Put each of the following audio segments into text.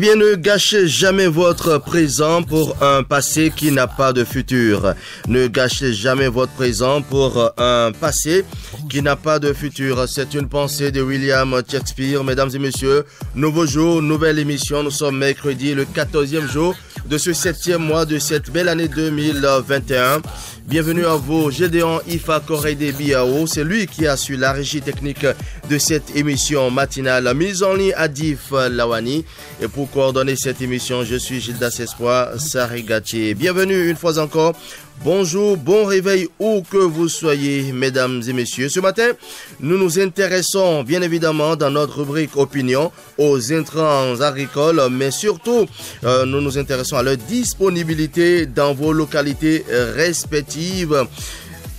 bien, ne gâchez jamais votre présent pour un passé qui n'a pas de futur. Ne gâchez jamais votre présent pour un passé qui n'a pas de futur. C'est une pensée de William Shakespeare. Mesdames et messieurs, nouveau jour, nouvelle émission. Nous sommes mercredi, le 14e jour de ce septième mois de cette belle année 2021. Bienvenue à vous, Gédéon Ifa Korede Biao. C'est lui qui a su la régie technique de cette émission matinale mise en ligne à Dif Lawani. Et pour coordonner cette émission, je suis Gildas Espoir Sarigati. Bienvenue une fois encore Bonjour, bon réveil où que vous soyez, mesdames et messieurs. Ce matin, nous nous intéressons bien évidemment dans notre rubrique opinion aux intrants agricoles, mais surtout, euh, nous nous intéressons à leur disponibilité dans vos localités respectives.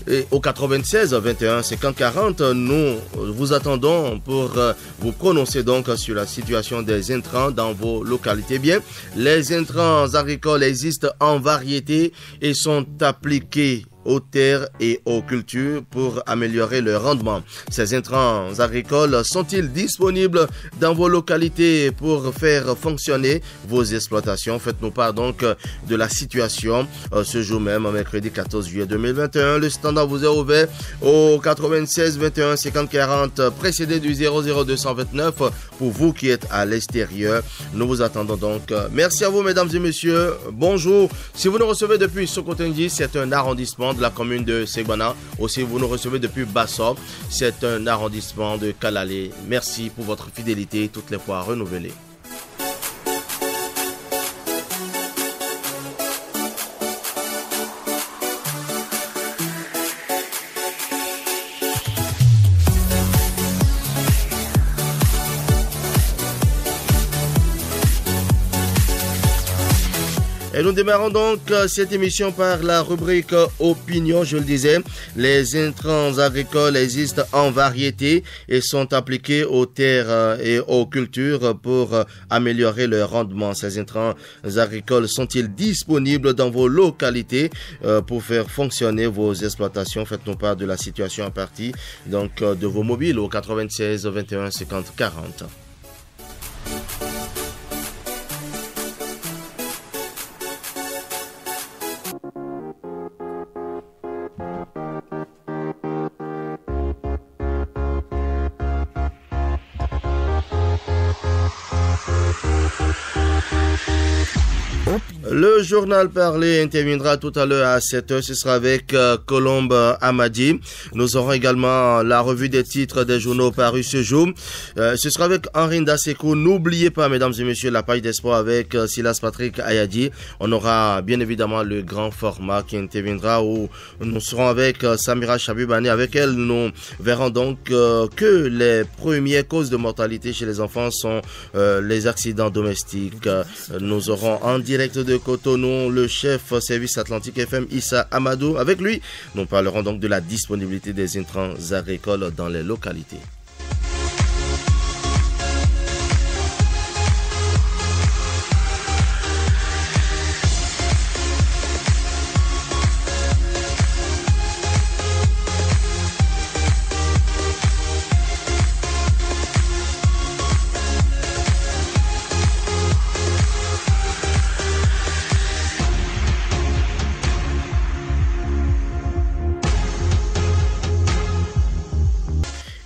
Et au 96 21 50 40, nous vous attendons pour euh, vous prononcer donc sur la situation des intrants dans vos localités. Bien, les intrants agricoles existent en variété et sont appliqués aux terres et aux cultures pour améliorer le rendement. Ces intrants agricoles sont-ils disponibles dans vos localités pour faire fonctionner vos exploitations? Faites-nous part donc de la situation euh, ce jour même, mercredi 14 juillet 2021. Le standard vous est ouvert au 96 21 50 40 précédé du 00229 pour vous qui êtes à l'extérieur. Nous vous attendons donc. Merci à vous mesdames et messieurs. Bonjour. Si vous nous recevez depuis Sokotendi, c'est un arrondissement de la commune de Segbana. Aussi, vous nous recevez depuis Bassop. C'est un arrondissement de Kalalé. Merci pour votre fidélité toutes les fois renouvelée. Et nous démarrons donc euh, cette émission par la rubrique opinion, je le disais. Les intrants agricoles existent en variété et sont appliqués aux terres euh, et aux cultures pour euh, améliorer leur rendement. Ces intrants agricoles sont-ils disponibles dans vos localités pour faire fonctionner vos exploitations? Faites-nous part de la situation à partir donc de vos mobiles au 96 21 50 40. Le journal parlé interviendra tout à l'heure à 7h. Ce sera avec euh, Colombe Amadi. Nous aurons également la revue des titres des journaux parus ce jour. Euh, ce sera avec Henri Ndasekou. N'oubliez pas, mesdames et messieurs, la page d'espoir avec euh, Silas Patrick Ayadi. On aura bien évidemment le grand format qui interviendra où nous serons avec Samira Chabibani. Avec elle, nous verrons donc que les premières causes de mortalité chez les enfants sont les accidents domestiques. Nous aurons en direct de Le chef service Atlantique FM Issa Amadou. Avec lui, nous parlerons donc de la disponibilité des intrants agricoles dans les localités.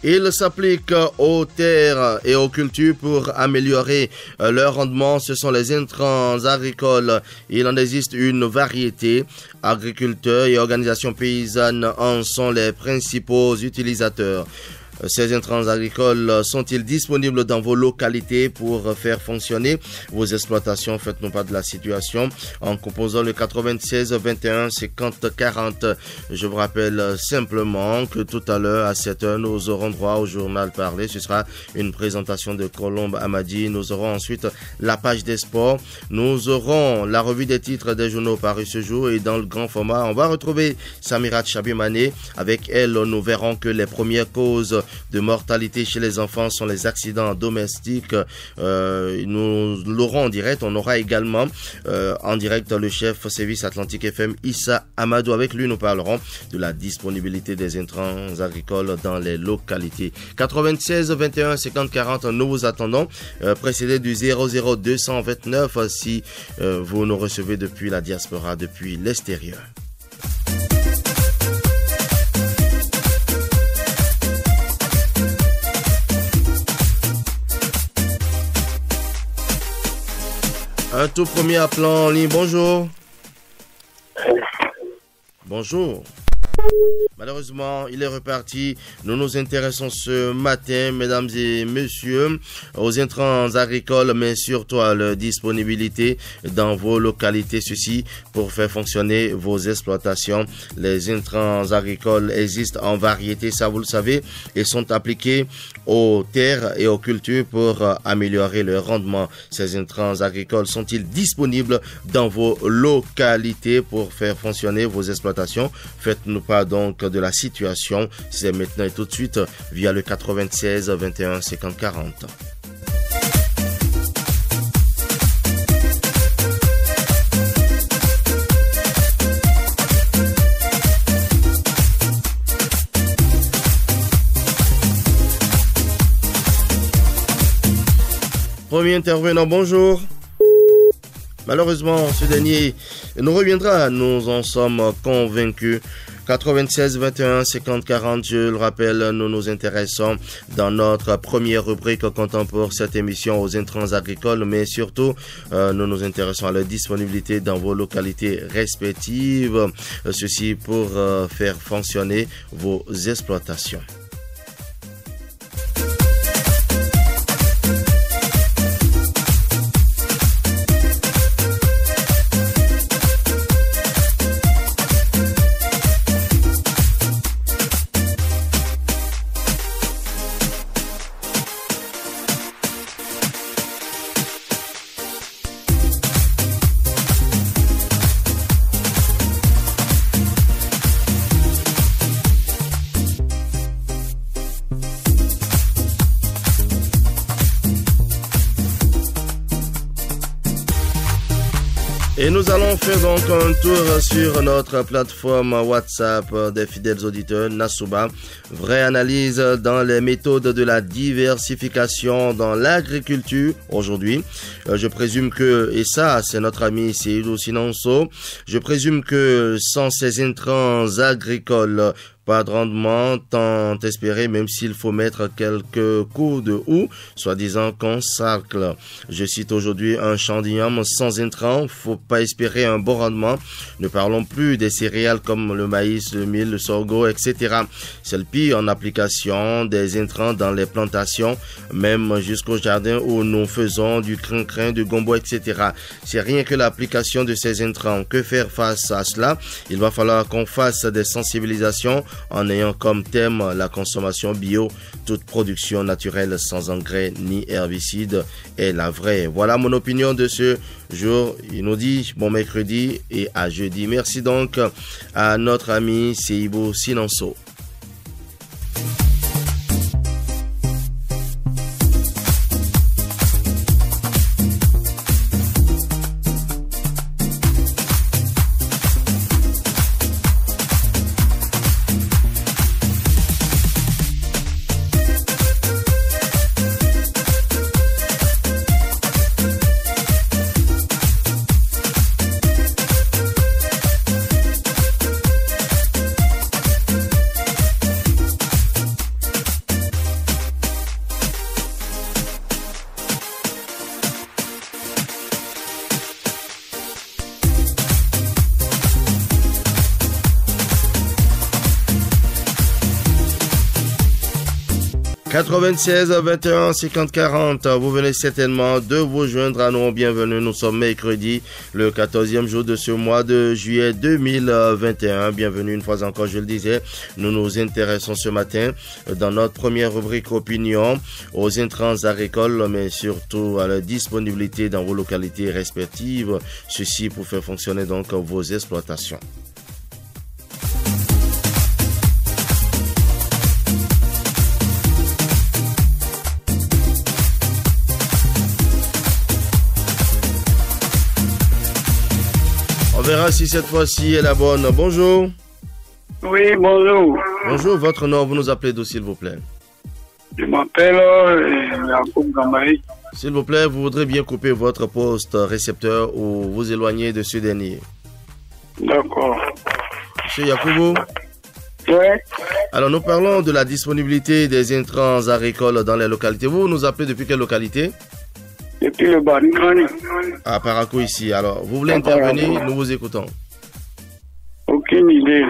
Il s'applique aux terres et aux cultures pour améliorer euh, leur rendement. Ce sont les intrants agricoles. Il en existe une variété. Agriculteurs et organisations paysannes en sont les principaux utilisateurs. Ces intrants agricoles sont-ils disponibles dans vos localités pour faire fonctionner vos exploitations? Faites-nous pas de la situation en composant le 96 21 50 40. Je vous rappelle simplement que tout à l'heure à 7 heure, nous aurons droit au journal parlé. Ce sera une présentation de Colombe Amadi. Nous aurons ensuite la page des sports. Nous aurons la revue des titres des journaux parus ce jour et dans le grand format, on va retrouver Samirat Chabimane. Avec elle, nous verrons que les premières causes de mortalité chez les enfants sont les accidents domestiques. Euh, nous l'aurons en direct. On aura également euh, en direct le chef service Atlantique FM Issa Amadou. Avec lui, nous parlerons de la disponibilité des intrants agricoles dans les localités. 96 21 50 40, nous vous attendons. Euh, précédé du 00 229 si vous nous recevez depuis la diaspora, depuis l'extérieur. Un tout premier appelant en ligne. Bonjour. Bonjour. Malheureusement, il est reparti. Nous nous intéressons ce matin, mesdames et messieurs, aux intrants agricoles, mais surtout à leur disponibilité dans vos localités. Ceci pour faire fonctionner vos exploitations. Les intrants agricoles existent en variété, ça vous le savez, et sont appliqués aux terres et aux cultures pour améliorer le rendement. Ces intrants agricoles sont-ils disponibles dans vos localités pour faire fonctionner vos exploitations? Faites-nous donc de la situation. C'est maintenant et tout de suite via le 96 21 50 40. Premier intervenant, bonjour. Malheureusement, ce dernier nous reviendra, nous en sommes convaincus. 96 21 50 40, je le rappelle, nous nous intéressons dans notre première rubrique comptant pour cette émission aux intrants agricoles, mais surtout, euh, nous nous intéressons à la disponibilité dans vos localités respectives, ceci pour euh, faire fonctionner vos exploitations. Et nous allons faire donc un tour sur notre plateforme WhatsApp des fidèles auditeurs Nasuba. Vraie analyse dans les méthodes de la diversification dans l'agriculture aujourd'hui. Euh, je présume que, et ça c'est notre ami Seydou Sinanso, je présume que sans ces intrants agricoles, pas de rendement tant espéré, même s'il faut mettre quelques coups de houe, soi-disant consacre. Je cite aujourd'hui un champ d'igname sans intrants, faut pas espérer un bon rendement. Ne parlons plus des céréales comme le maïs, le mil, le sorgho, etc. C'est le pire en application des intrants dans les plantations, même jusqu'au jardin où nous faisons du crin-crin, du gombo, etc. C'est rien que l'application de ces intrants. Que faire face à cela? Il va falloir qu'on fasse des sensibilisations en ayant comme thème la consommation bio, toute production naturelle sans engrais ni herbicides est la vraie. Voilà mon opinion de ce jour. Il nous dit bon mercredi et à jeudi. Merci donc à notre ami Seibo Sinanso. 96 21 50 40. Vous venez certainement de vous joindre à nous. Bienvenue. Nous sommes mercredi, le 14e jour de ce mois de juillet 2021. Bienvenue une fois encore, je le disais. Nous nous intéressons ce matin dans notre première rubrique opinion aux intrants agricoles, mais surtout à la disponibilité dans vos localités respectives. Ceci pour faire fonctionner donc vos exploitations. Verra si cette fois-ci est la bonne. Bonjour. Oui, bonjour. Bonjour, votre nom, vous nous appelez d'où, s'il vous plaît? Je m'appelle euh, Yacoub Gambaï. S'il vous plaît, vous voudrez bien couper votre poste récepteur ou vous éloigner de ce dernier. D'accord. Monsieur Yacoubou Alors, nous parlons de la disponibilité des intrants agricoles dans les localités. Vous nous appelez depuis quelle localité? Depuis le Barnicani. À Paraco, ici. Alors, vous voulez intervenir Nous vous écoutons. Aucune idée.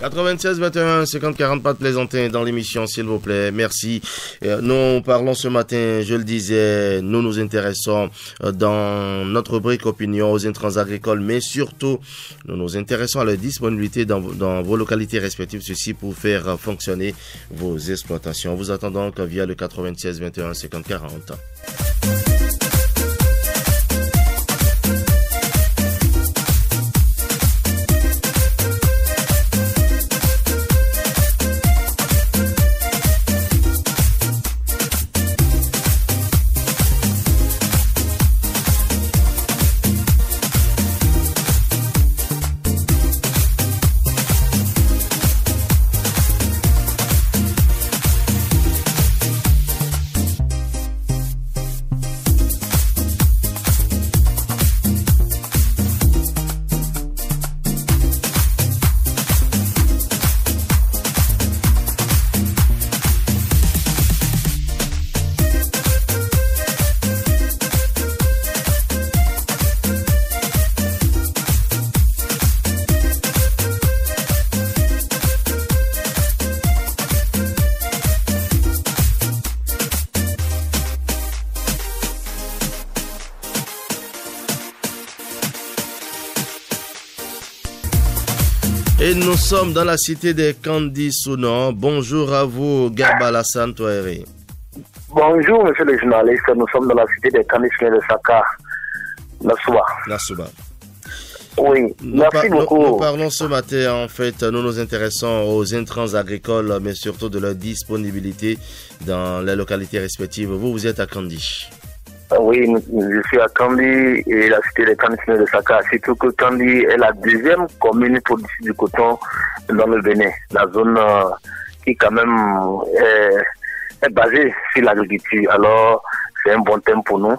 96 21 50 40 pas de plaisantin dans l'émission s'il vous plaît merci Euh, nous parlons ce matin je le disais nous nous intéressons euh, dans notre rubrique opinion aux intrants agricoles mais surtout nous nous intéressons à la disponibilité dans, vos- dans vos localités respectives ceci pour faire fonctionner vos exploitations vous attendons donc via le 96 21 50 40 sommes dans la cité des Candy Sounan. Bonjour à vous, Garba Alassane Touairi. Bonjour, monsieur le journaliste. Nous sommes dans la cité des Canisiens de Saka, Nassoua. Nasuba. Oui, Nous, merci par- nous- beaucoup. nous parlons ce matin, en fait, nous nous intéressons aux intrants agricoles, mais surtout de leur disponibilité dans les localités respectives. Vous, vous êtes à Candy. Oui, je suis à Kandi et la cité des Canisiens de Saka. Surtout que Kandi est la deuxième commune productrice du coton dans le Bénin. La zone euh, qui, quand même, est, est basée sur l'agriculture. Alors, c'est un bon thème pour nous.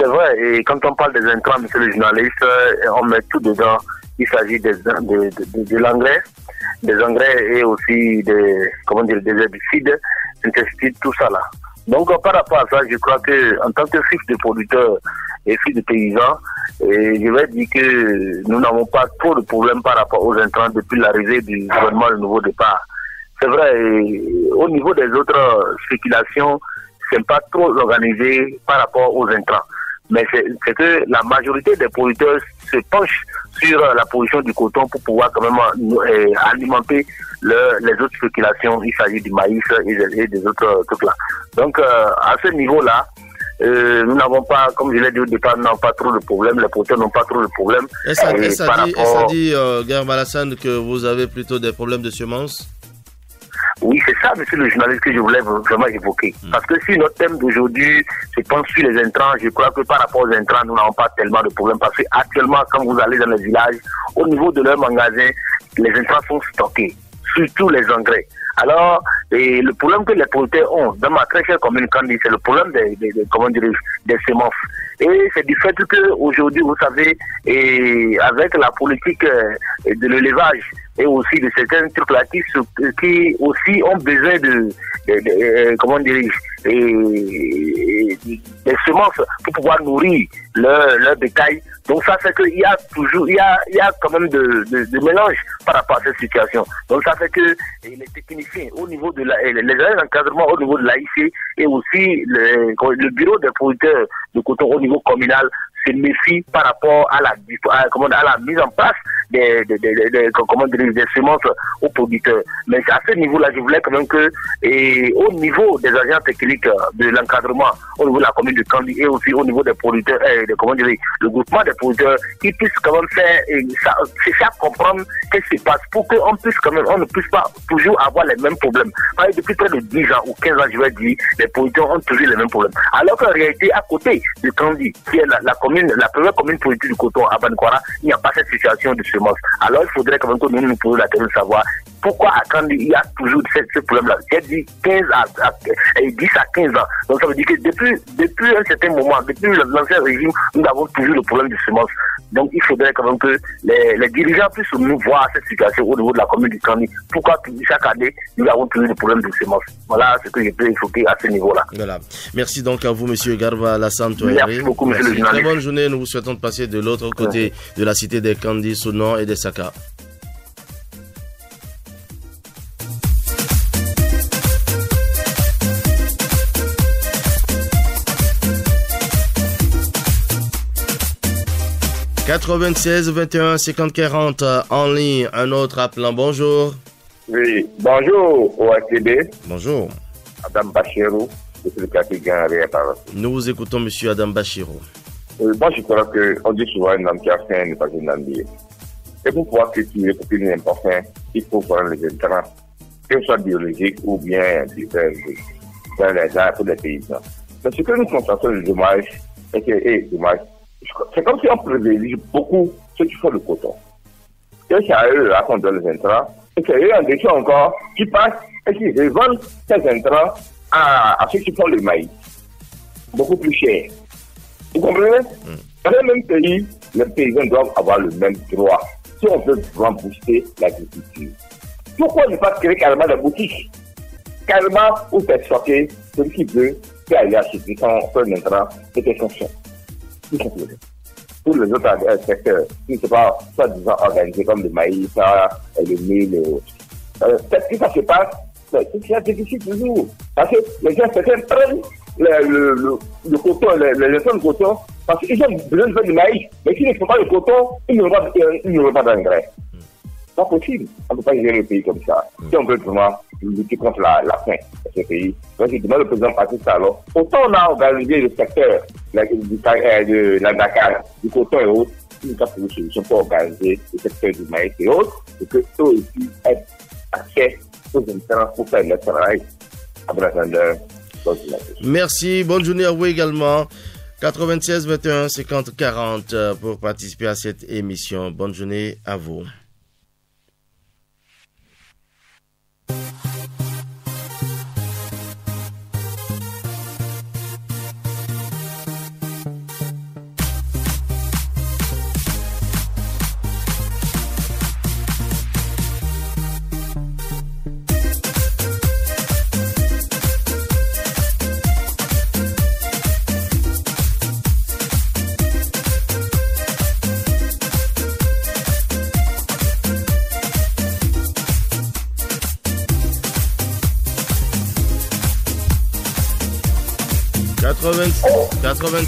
C'est vrai, et quand on parle des intrants, monsieur le journaliste, euh, on met tout dedans. Il s'agit de- de l'engrais, des engrais et aussi des, comment dire, des herbicides, insecticides, tout ça là. Donc, euh, par rapport à ça, je crois que, en tant que fils de producteur et fils de paysan, et je vais dire que nous n'avons pas trop de problèmes par rapport aux intrants depuis l'arrivée du gouvernement Le Nouveau Départ. C'est vrai, au niveau des autres spéculations, c'est pas trop organisé par rapport aux intrants. Mais c'est que la majorité des producteurs se penchent sur euh, la position du coton pour pouvoir quand même euh, euh, alimenter le- les autres spéculations. Il s'agit du maïs et des, et des autres euh, trucs là. Donc euh, à ce niveau-là, euh, nous n'avons pas, comme je l'ai dit au départ, nous n'avons pas trop de problèmes. Les producteurs n'ont pas trop de problèmes. Ça, Et ça ça dit euh, Garba Alassane, que vous avez plutôt des problèmes de semences? Oui, c'est ça, monsieur le journaliste, que je voulais vraiment évoquer. Parce que si notre thème d'aujourd'hui se pense sur les intrants, je crois que par rapport aux intrants, nous n'avons pas tellement de problèmes. Parce que actuellement, quand vous allez dans les villages, au niveau de leurs magasins, les intrants sont stockés, surtout les engrais. Alors, et le problème que les producteurs ont, dans ma très chère commune Candy, c'est le problème des, des, des- comment dirais des semences. Et c'est du fait que aujourd'hui, vous savez, et avec la politique euh, de l'élevage et aussi de certains trucs là qui, qui aussi ont besoin de, de- de- euh, comment et- des semences pour pouvoir nourrir leur, leur bétail. Donc ça fait qu'il y a toujours, il y a, il y a quand même de, de, de mélange par rapport à cette situation. Donc ça fait que les techniciens au niveau de la, les agents d'encadrement au niveau de l'AIC et aussi le, le bureau des producteurs de coton au niveau communal se méfient par rapport à la, à, à la mise en place des, des, des, des- semences aux producteurs. Mais à ce niveau-là, je voulais quand même que, et au niveau des agents techniques de l'encadrement, au niveau de la commune de Candy et aussi au niveau des producteurs, euh, de, comment dire, le groupement des producteurs, qui puissent quand même faire, ça, comprendre qu'est-ce qui se passe pour qu'on puisse quand même, on ne puisse pas toujours avoir les mêmes problèmes. Parce que depuis près de 10 ans ou 15 ans, je vais dire, les producteurs ont toujours les mêmes problèmes. Alors qu'en réalité, à côté de Candy, qui est la, la commune commune, la première commune politique du coton à Bankwara, il n'y a pas cette situation de semence. Alors il faudrait quand même que nous nous posions la question de savoir pourquoi à Kandi il y a toujours ce, problème-là. J'ai dit 15 à, 10 à 15 ans. Donc ça veut dire que depuis, depuis un certain moment, depuis l'ancien régime, nous avons toujours le problème de semences. Donc il faudrait quand même que les, les dirigeants puissent nous voir cette situation au niveau de la commune du Kandi. Pourquoi chaque année, nous avons toujours le problème de semences? Voilà ce que je peux évoquer à ce niveau-là. Voilà. Merci donc à vous, Monsieur Garba Lassane Merci beaucoup, Monsieur le journaliste. Journée. Nous vous souhaitons de passer de l'autre côté de la cité des Sounan et des Saka. 96 21 50 40 en ligne. Un autre appelant. Bonjour. Oui, bonjour au Bonjour. Adam Bachirou, le Nous vous écoutons, monsieur Adam Bachirou. Moi, je crois qu'on dit souvent un homme qui a faim n'est pas un homme Et pour pouvoir cultiver pour qu'il n'importe faim, il faut prendre les intrants, que ce soit biologiques ou bien dans les arts pour les paysans. Mais ce que nous constatons le dommage, c'est que, et dommage, c'est comme si on privilégie beaucoup ceux qui font le coton. Et c'est à eux à qu'on donne les intrants. Et c'est eux en déchet encore qui passent et qui revendent ces intrants à, ceux qui font le maïs. Beaucoup plus cher. Vous comprenez mm. Dans le même pays, les paysans doivent avoir le même droit si on veut vraiment booster l'agriculture. Pourquoi ne pas créer carrément des boutiques Carrément où c'est stocké, celui qui veut peut aller acheter son, son intrant et ses fonctions. Pour les autres euh, secteurs, qui ne sont pas soi-disant organisés comme le maïs, le mil, euh, peut-être que ça se passe, c'est déficit toujours. Parce que les gens, certains prennent le, le, le, coton, les, les de coton, parce qu'ils ont besoin de faire du maïs. Mais s'ils ne font pas le coton, ils n'auront pas, euh, pas d'engrais. Pas possible. On ne peut pas gérer le pays comme ça. Si on veut vraiment lutter contre la, la faim de ce pays, donc je demande au président Patrice Talon, autant on a organisé le secteur la, du, euh, de la Dakar, du coton et autres, cas pour une solution pour organiser le secteur du maïs et autres, et que eux aussi aient accès aux intrants pour faire le travail à Brazzaville. Merci, bonne journée à vous également. 96 21 50 40 pour participer à cette émission. Bonne journée à vous.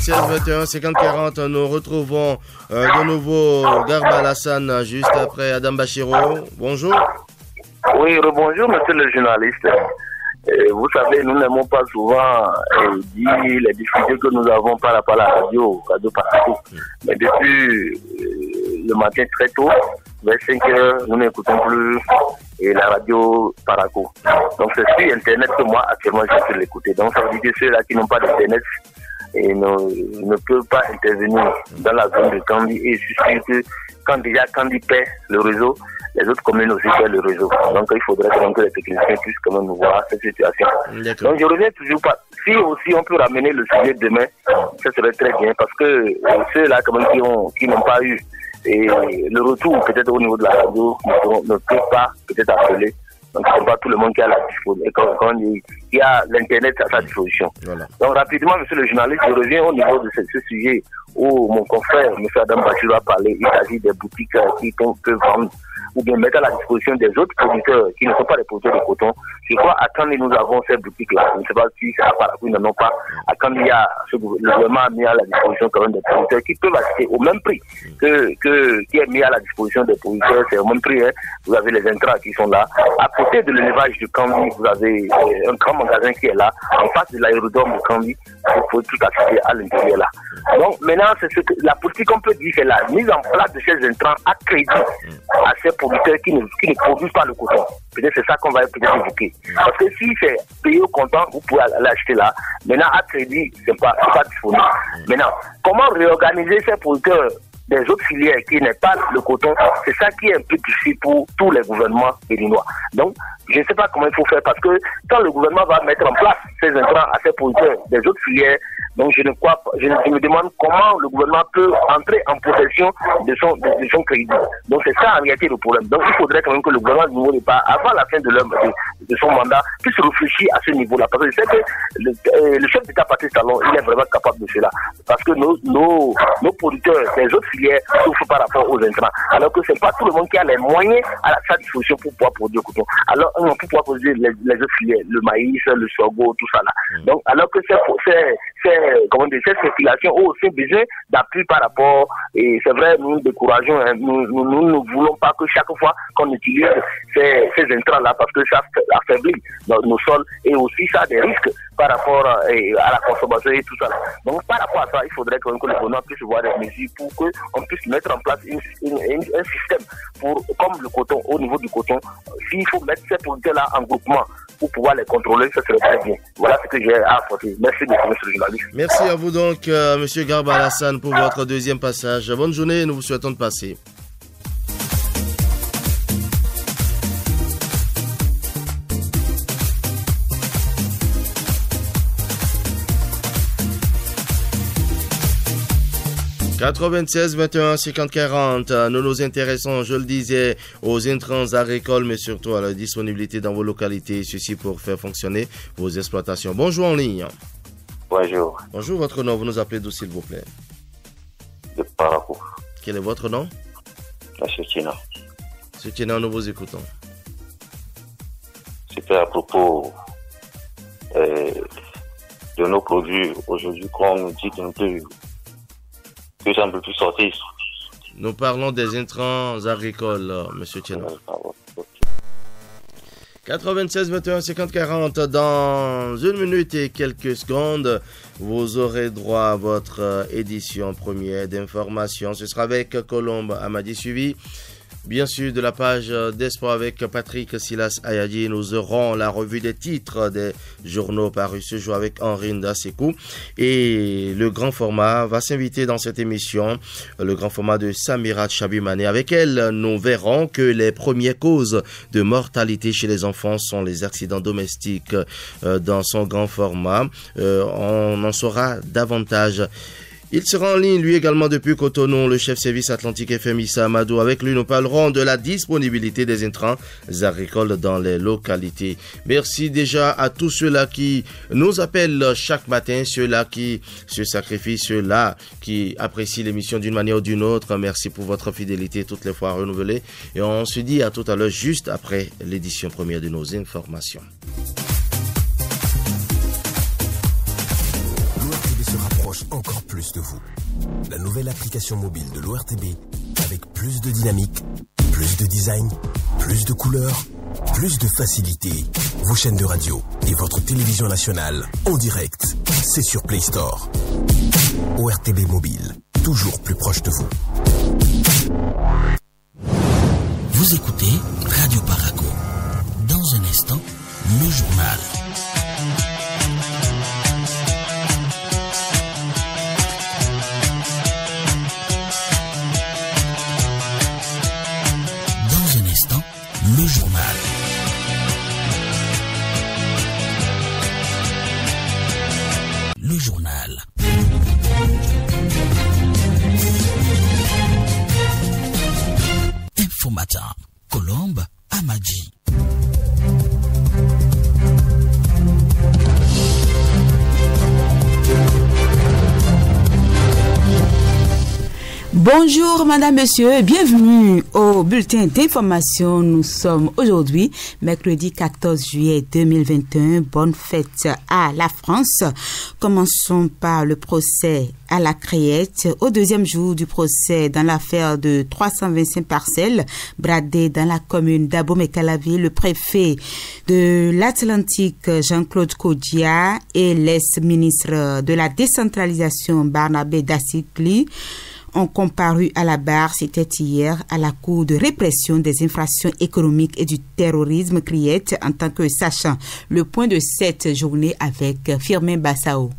96 21 50 40. Nous retrouvons euh, de nouveau Garba Alassane juste après Adam Bachiro. Bonjour. Oui, bonjour, monsieur le journaliste. vous savez, nous n'aimons pas souvent euh, les difficultés que nous avons par rapport à la radio, radio partout. Mais depuis euh, le matin très tôt, vers 5 heures, nous n'écoutons plus et la radio Paraco. Donc c'est sur Internet que moi actuellement je peux l'écouter. Donc ça veut dire que ceux-là qui n'ont pas d'Internet et ne, ne peuvent pas intervenir dans la zone de Candy. Et je sûr que quand déjà Candy paie le réseau, les autres communes aussi paient le réseau. Donc il faudrait que les techniciens puissent quand même voir cette situation. Donc je reviens toujours pas. Si aussi on peut ramener le sujet demain, ça serait très bien parce que euh, ceux-là quand même qui ont qui n'ont pas eu et le retour peut-être au niveau de la radio ne peuvent pas peut-être appeler donc, c'est pas tout le monde qui a la disposition. Il y a l'Internet à sa disposition. Donc, rapidement, monsieur le journaliste, je reviens au niveau de ce, sujet où mon confrère, monsieur Adam Bachir, a parlé. Il s'agit des boutiques euh, qui peuvent vendre ou bien mettre à la disposition des autres producteurs qui ne sont pas des producteurs de coton. Je crois à quand nous avons ces boutiques-là, je ne sais pas si c'est à Paraguay, n'en ont pas. À quand il y a, le gouvernement a mis à la disposition quand même des producteurs qui peuvent acheter au même prix que, que qui est mis à la disposition des producteurs, c'est au même prix. Hein. Vous avez les intrants qui sont là. À côté de l'élevage du Candy, vous avez euh, un grand magasin qui est là, en face de l'aérodrome de Cambi, vous pouvez tout accéder à l'intérieur là. Donc maintenant, c'est ce que la politique qu'on peut dire, c'est la mise en place de ces intrants à crédit à ces producteurs qui ne, qui ne produisent pas le coton. C'est ça qu'on va peut-être évoquer. Parce que si c'est payé au comptant, vous pouvez l'acheter là. Maintenant, à crédit, c'est pas, pas disponible. Maintenant, comment réorganiser ces producteurs des autres filières qui n'est pas le coton, c'est ça qui est un peu difficile pour tous les gouvernements béninois. Donc, je ne sais pas comment il faut faire parce que quand le gouvernement va mettre en place ces intrants à ces producteurs des autres filières, donc je ne crois pas, je, me demande comment le gouvernement peut entrer en possession de son, de, son crédit. Donc c'est ça en réalité le problème. Donc il faudrait quand même que le gouvernement du pas, avant la fin de, de, de, son mandat, puisse réfléchir à ce niveau-là. Parce que je sais que le, euh, le chef d'État Patrice Talon, il est vraiment capable de cela. Parce que nos, nos, nos producteurs des autres filières souffrent par rapport aux intrants. Alors que ce n'est pas tout le monde qui a les moyens à sa disposition pour pouvoir produire le coton. Alors on peut pouvoir produire les, les, autres filières, le maïs, le sorgho, tout ça là. Mm. Donc alors que c'est comment dire, cette circulation ont aussi besoin d'appui par rapport, et c'est vrai, nous nous décourageons, hein, nous, nous, ne voulons pas que chaque fois qu'on utilise ces, ces intrants-là, parce que ça affaiblit nos, sols, et aussi ça a des risques par rapport à, la consommation et tout ça. Donc par rapport à ça, il faudrait que, le gouvernement puisse voir des mesures pour qu'on puisse mettre en place un système pour, comme le coton, au niveau du coton, s'il faut mettre ces produits-là en groupement, pour pouvoir les contrôler, ça serait très bien. Voilà ce que j'ai à apporter. Merci beaucoup, monsieur le journaliste. Merci à vous donc, euh, monsieur Garba Alassane, pour votre deuxième passage. Bonne journée et nous vous souhaitons de passer. 96 21 50 40. Nous nous intéressons, je le disais, aux intrants agricoles, mais surtout à la disponibilité dans vos localités, ceci pour faire fonctionner vos exploitations. Bonjour en ligne. Bonjour. Bonjour, votre nom, vous nous appelez d'où s'il vous plaît? De Parapou. Quel est votre nom? Monsieur Tina. Monsieur Tina, nous vous écoutons. C'était à propos euh, de nos produits aujourd'hui qu'on nous dit d'un peu que plus sortir. Nous parlons des intrants agricoles, Monsieur Tcheno. 96 21 50 40 dans une minute et quelques secondes vous aurez droit à votre euh, édition première d'information ce sera avec Colombe Amadi suivi Bien sûr, de la page d'Espoir avec Patrick Silas Ayadi, nous aurons la revue des titres des journaux parus ce jour avec Henri Ndasekou. Et le grand format va s'inviter dans cette émission, le grand format de Samira Chabimane. Avec elle, nous verrons que les premières causes de mortalité chez les enfants sont les accidents domestiques euh, dans son grand format. Euh, on en saura davantage. Il sera en ligne, lui également, depuis Cotonou, le chef service atlantique FMI Amadou. Avec lui, nous parlerons de la disponibilité des intrants agricoles dans les localités. Merci déjà à tous ceux-là qui nous appellent chaque matin, ceux-là qui se sacrifient, ceux-là qui apprécient l'émission d'une manière ou d'une autre. Merci pour votre fidélité toutes les fois renouvelée. Et on se dit à tout à l'heure, juste après l'édition première de nos informations. De vous. La nouvelle application mobile de l'ORTB avec plus de dynamique, plus de design, plus de couleurs, plus de facilité. Vos chaînes de radio et votre télévision nationale en direct, c'est sur Play Store. ORTB Mobile, toujours plus proche de vous. Vous écoutez Radio Paraco. Dans un instant, le journal. Le journal. Le journal. Infomatin. Colombe, Amadji. Bonjour Madame, Monsieur, bienvenue au bulletin d'information. Nous sommes aujourd'hui, mercredi 14 juillet 2021. Bonne fête à la France. Commençons par le procès à la Créette. Au deuxième jour du procès dans l'affaire de 325 parcelles bradées dans la commune d'Abomey-Calavi, le préfet de l'Atlantique Jean-Claude Kodia et l'ex-ministre de la décentralisation Barnabé Dassikli ont comparu à la barre, c'était hier, à la Cour de répression des infractions économiques et du terrorisme Criette en tant que sachant le point de cette journée avec Firmin Bassao.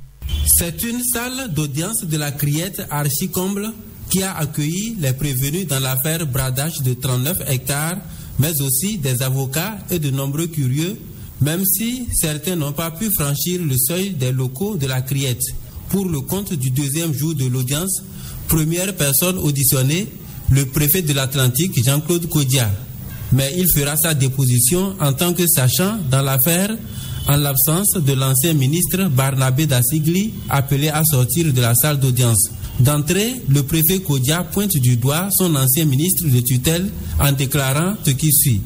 C'est une salle d'audience de la Criette archi-comble qui a accueilli les prévenus dans l'affaire bradage de 39 hectares, mais aussi des avocats et de nombreux curieux, même si certains n'ont pas pu franchir le seuil des locaux de la Criette. Pour le compte du deuxième jour de l'audience, Première personne auditionnée, le préfet de l'Atlantique, Jean-Claude Kodia. Mais il fera sa déposition en tant que sachant dans l'affaire en l'absence de l'ancien ministre Barnabé Dassigli, appelé à sortir de la salle d'audience. D'entrée, le préfet Kodia pointe du doigt son ancien ministre de tutelle en déclarant ce qui suit.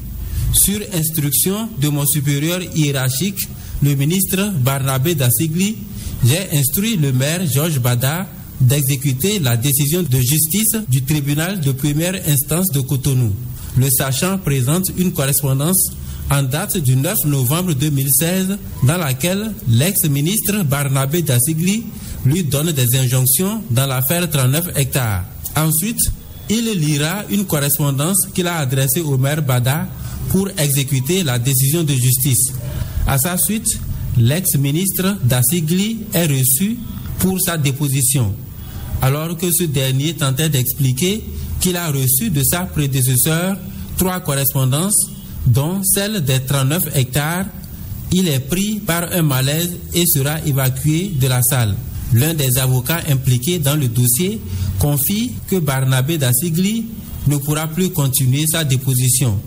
Sur instruction de mon supérieur hiérarchique, le ministre Barnabé Dassigli, j'ai instruit le maire Georges Bada d'exécuter la décision de justice du tribunal de première instance de Cotonou. Le sachant présente une correspondance en date du 9 novembre 2016 dans laquelle l'ex-ministre Barnabé Dassigli lui donne des injonctions dans l'affaire 39 hectares. Ensuite, il lira une correspondance qu'il a adressée au maire Bada pour exécuter la décision de justice. À sa suite, l'ex-ministre Dassigli est reçu pour sa déposition alors que ce dernier tentait d'expliquer qu'il a reçu de sa prédécesseur trois correspondances, dont celle des 39 hectares. Il est pris par un malaise et sera évacué de la salle. L'un des avocats impliqués dans le dossier confie que Barnabé Dassigli ne pourra plus continuer sa déposition.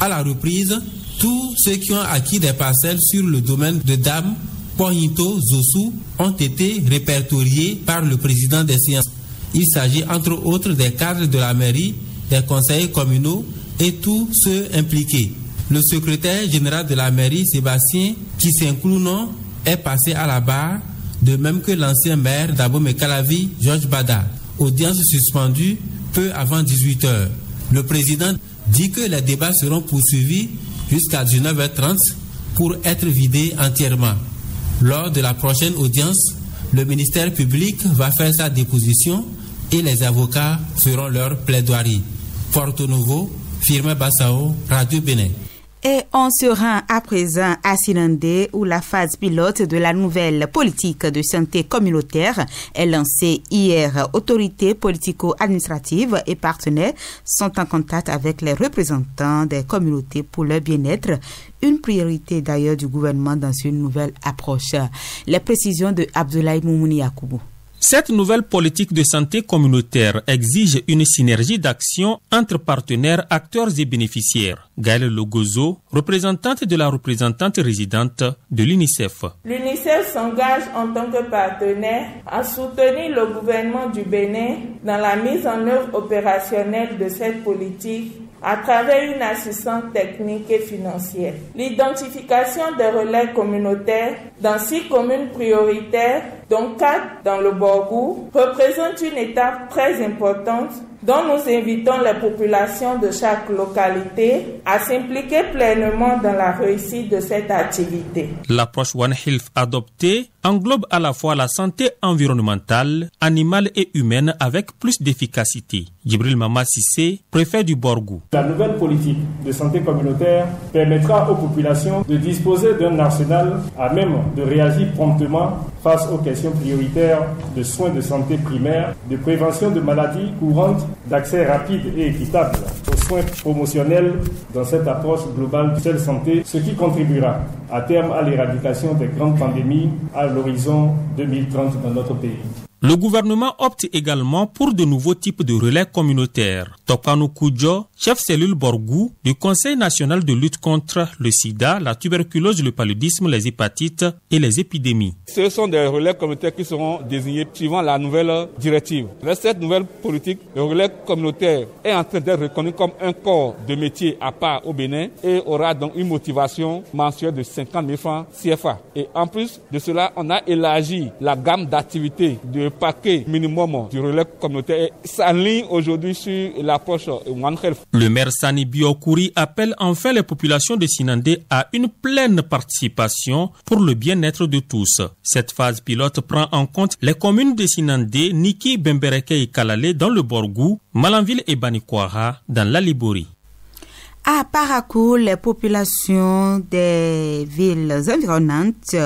À la reprise, tous ceux qui ont acquis des parcelles sur le domaine de Dame Pointo Zosu ont été répertoriés par le président des sciences. Il s'agit entre autres des cadres de la mairie, des conseillers communaux et tous ceux impliqués. Le secrétaire général de la mairie, Sébastien Kissenklounon, est passé à la barre, de même que l'ancien maire d'Abomey Calavi, Georges Bada. Audience suspendue peu avant 18 h Le président dit que les débats seront poursuivis jusqu'à 19h30 pour être vidés entièrement. Lors de la prochaine audience, le ministère public va faire sa déposition et les avocats feront leur plaidoirie. Porto Nouveau, Firme Bassao, Radio Bénin. Et on se rend à présent à Silandé où la phase pilote de la nouvelle politique de santé communautaire est lancée hier. Autorités politico-administratives et partenaires sont en contact avec les représentants des communautés pour leur bien-être, une priorité d'ailleurs du gouvernement dans une nouvelle approche. Les précisions de Abdoulaye Moumouni Yakoubou. Cette nouvelle politique de santé communautaire exige une synergie d'action entre partenaires, acteurs et bénéficiaires. Gaëlle Logozo, représentante de la représentante résidente de l'UNICEF. L'UNICEF s'engage en tant que partenaire à soutenir le gouvernement du Bénin dans la mise en œuvre opérationnelle de cette politique à travers une assistance technique et financière. L'identification des relais communautaires dans six communes prioritaires, dont quatre dans le Borgou, représente une étape très importante dont nous invitons les populations de chaque localité à s'impliquer pleinement dans la réussite de cette activité. L'approche One Health adoptée englobe à la fois la santé environnementale, animale et humaine avec plus d'efficacité. Djibril Mama Sissé, préfet du Borgou. La nouvelle politique de santé communautaire permettra aux populations de disposer d'un arsenal à même de réagir promptement face aux questions prioritaires de soins de santé primaire, de prévention de maladies courantes, d'accès rapide et équitable aux soins promotionnels dans cette approche globale de la santé, ce qui contribuera à terme à l'éradication des grandes pandémies à l'horizon 2030 dans notre pays. Le gouvernement opte également pour de nouveaux types de relais communautaires. Topano Kujo, chef cellule Borgou du Conseil national de lutte contre le sida, la tuberculose, le paludisme, les hépatites et les épidémies. Ce sont des relais communautaires qui seront désignés suivant la nouvelle directive. Cette nouvelle politique, le relais communautaire est en train d'être reconnu comme un corps de métier à part au Bénin et aura donc une motivation mensuelle de 50 000 francs CFA. Et en plus de cela, on a élargi la gamme d'activités de paquet minimum du relais communautaire s'aligne aujourd'hui sur l'approche One Health. Le maire Sani Biokuri appelle enfin les populations de Sinandé à une pleine participation pour le bien-être de tous. Cette phase pilote prend en compte les communes de Sinandé, Niki, Bembereke et Kalale dans le Borgou, Malanville et Banikwara dans la Libori. À Parakou, les populations des villes environnantes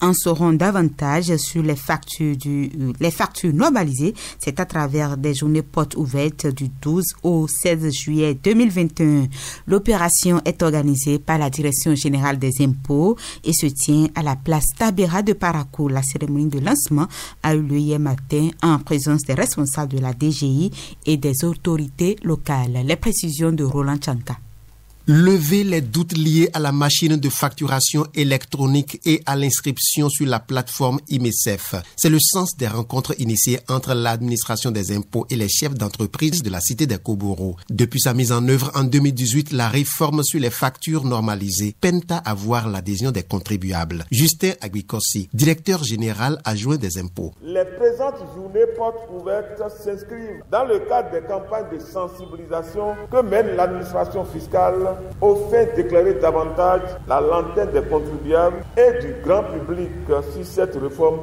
en sauront davantage sur les factures, du, les factures normalisées. C'est à travers des journées portes ouvertes du 12 au 16 juillet 2021. L'opération est organisée par la Direction générale des impôts et se tient à la place Tabera de Parakou. La cérémonie de lancement a eu lieu hier matin en présence des responsables de la DGI et des autorités locales. Les précisions de Roland Chanka. Lever les doutes liés à la machine de facturation électronique et à l'inscription sur la plateforme IMECEF. C'est le sens des rencontres initiées entre l'administration des impôts et les chefs d'entreprise de la cité des Koboro. Depuis sa mise en œuvre en 2018, la réforme sur les factures normalisées peine à avoir l'adhésion des contribuables. Justin Aguikossi, directeur général adjoint des impôts. Les présentes journées portes ouvertes s'inscrivent dans le cadre des campagnes de sensibilisation que mène l'administration fiscale au fait d'éclairer davantage la lanterne des contribuables et du grand public sur cette réforme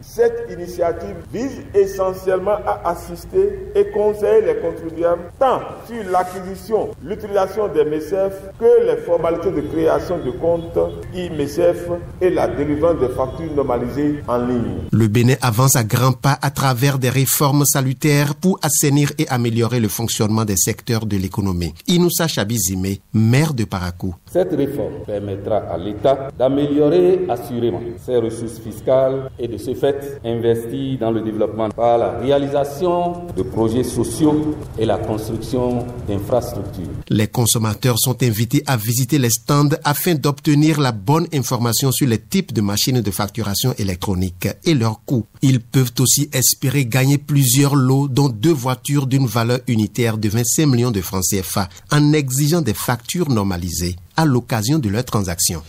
Cette initiative vise essentiellement à assister et conseiller les contribuables tant sur l'acquisition, l'utilisation des MECF que les formalités de création de comptes IMECF et la délivrance des factures normalisées en ligne. Le Bénin avance à grands pas à travers des réformes salutaires pour assainir et améliorer le fonctionnement des secteurs de l'économie. Inoussa Chabizime, maire de Parakou. Cette réforme permettra à l'État d'améliorer assurément ses ressources fiscales et de ce fait investir dans le développement par la réalisation de projets sociaux et la construction d'infrastructures. Les consommateurs sont invités à visiter les stands afin d'obtenir la bonne information sur les types de machines de facturation électronique et leurs coûts. Ils peuvent aussi espérer gagner plusieurs lots, dont deux voitures d'une valeur unitaire de 25 millions de francs CFA, en exigeant des factures normalisées à l'occasion de leurs transactions.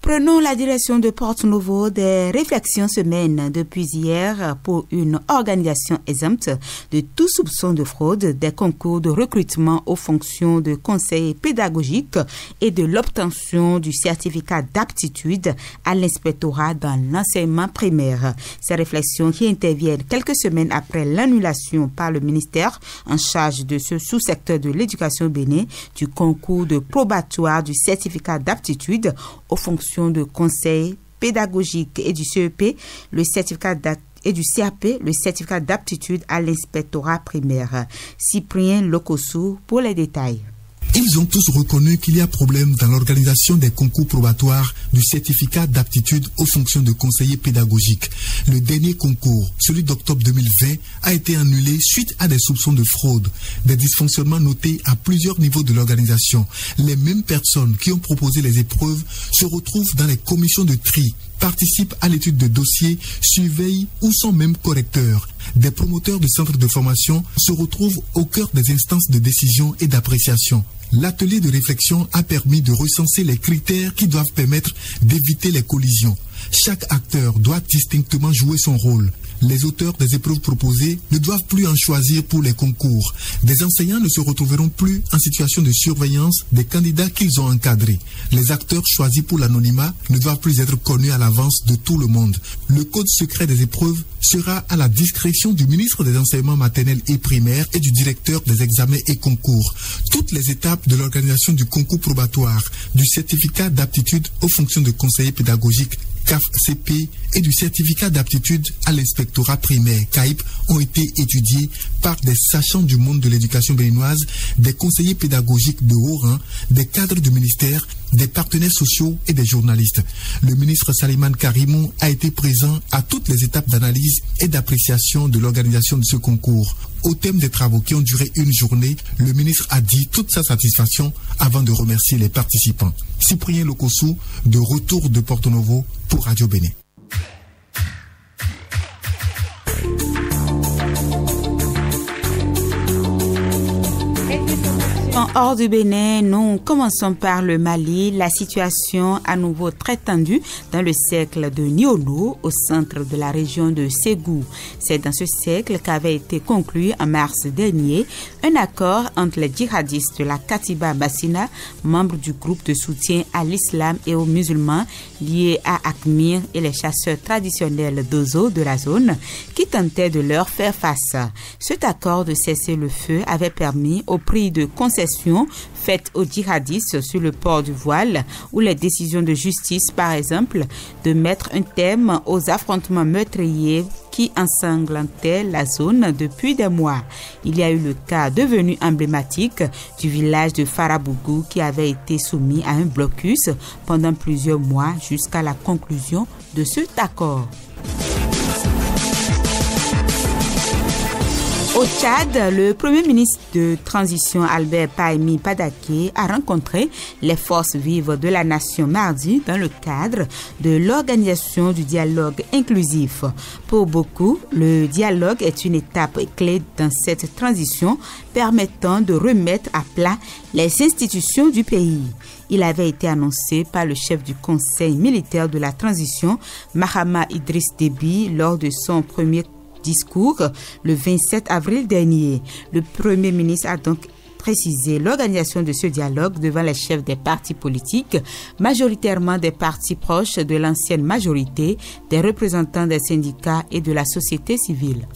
Prenons la direction de Porte Nouveau. Des réflexions se mènent depuis hier pour une organisation exempte de tout soupçon de fraude des concours de recrutement aux fonctions de conseil pédagogique et de l'obtention du certificat d'aptitude à l'inspectorat dans l'enseignement primaire. Ces réflexions qui interviennent quelques semaines après l'annulation par le ministère en charge de ce sous-secteur de l'éducation bénin du concours de probatoire du certificat d'aptitude aux fonctions de conseil pédagogique et du CEP, le certificat et du CAP, le certificat d'aptitude à l'inspectorat primaire. Cyprien Locossou pour les détails. Ils ont tous reconnu qu'il y a problème dans l'organisation des concours probatoires du certificat d'aptitude aux fonctions de conseiller pédagogique. Le dernier concours, celui d'octobre 2020, a été annulé suite à des soupçons de fraude, des dysfonctionnements notés à plusieurs niveaux de l'organisation. Les mêmes personnes qui ont proposé les épreuves se retrouvent dans les commissions de tri participent à l'étude de dossiers, surveillent ou sont même correcteurs. Des promoteurs de centres de formation se retrouvent au cœur des instances de décision et d'appréciation. L'atelier de réflexion a permis de recenser les critères qui doivent permettre d'éviter les collisions. Chaque acteur doit distinctement jouer son rôle. Les auteurs des épreuves proposées ne doivent plus en choisir pour les concours. Des enseignants ne se retrouveront plus en situation de surveillance des candidats qu'ils ont encadrés. Les acteurs choisis pour l'anonymat ne doivent plus être connus à l'avance de tout le monde. Le code secret des épreuves sera à la discrétion du ministre des enseignements maternels et primaires et du directeur des examens et concours. Toutes les étapes de l'organisation du concours probatoire, du certificat d'aptitude aux fonctions de conseiller pédagogique CAF-CP et du certificat d'aptitude à l'inspectorat primaire CAIP ont été étudiés par des sachants du monde de l'éducation béninoise, des conseillers pédagogiques de haut rang, des cadres du ministère des partenaires sociaux et des journalistes. Le ministre Saliman Karimou a été présent à toutes les étapes d'analyse et d'appréciation de l'organisation de ce concours. Au thème des travaux qui ont duré une journée, le ministre a dit toute sa satisfaction avant de remercier les participants. Cyprien Lokosu, de retour de Porto Novo pour Radio Bénin. En hors du Bénin, nous commençons par le Mali. La situation à nouveau très tendue dans le cercle de Niono, au centre de la région de Ségou. C'est dans ce cercle qu'avait été conclu en mars dernier un accord entre les djihadistes de la Katiba Bassina, membres du groupe de soutien à l'islam et aux musulmans liés à Akmir et les chasseurs traditionnels d'Ozo de la zone qui tentaient de leur faire face. Cet accord de cesser le feu avait permis, au prix de concessions faites aux djihadistes sur le port du voile ou les décisions de justice, par exemple, de mettre un terme aux affrontements meurtriers qui ensanglantaient la zone depuis des mois. Il y a eu le cas devenu emblématique du village de Farabougou qui avait été soumis à un blocus pendant plusieurs mois jusqu'à la conclusion de cet accord. Au Tchad, le premier ministre de transition Albert Paimi Padaké a rencontré les forces vives de la nation mardi dans le cadre de l'organisation du dialogue inclusif. Pour beaucoup, le dialogue est une étape clé dans cette transition permettant de remettre à plat les institutions du pays. Il avait été annoncé par le chef du conseil militaire de la transition, Mahama Idriss Déby, lors de son premier discours le 27 avril dernier. Le Premier ministre a donc précisé l'organisation de ce dialogue devant les chefs des partis politiques, majoritairement des partis proches de l'ancienne majorité, des représentants des syndicats et de la société civile.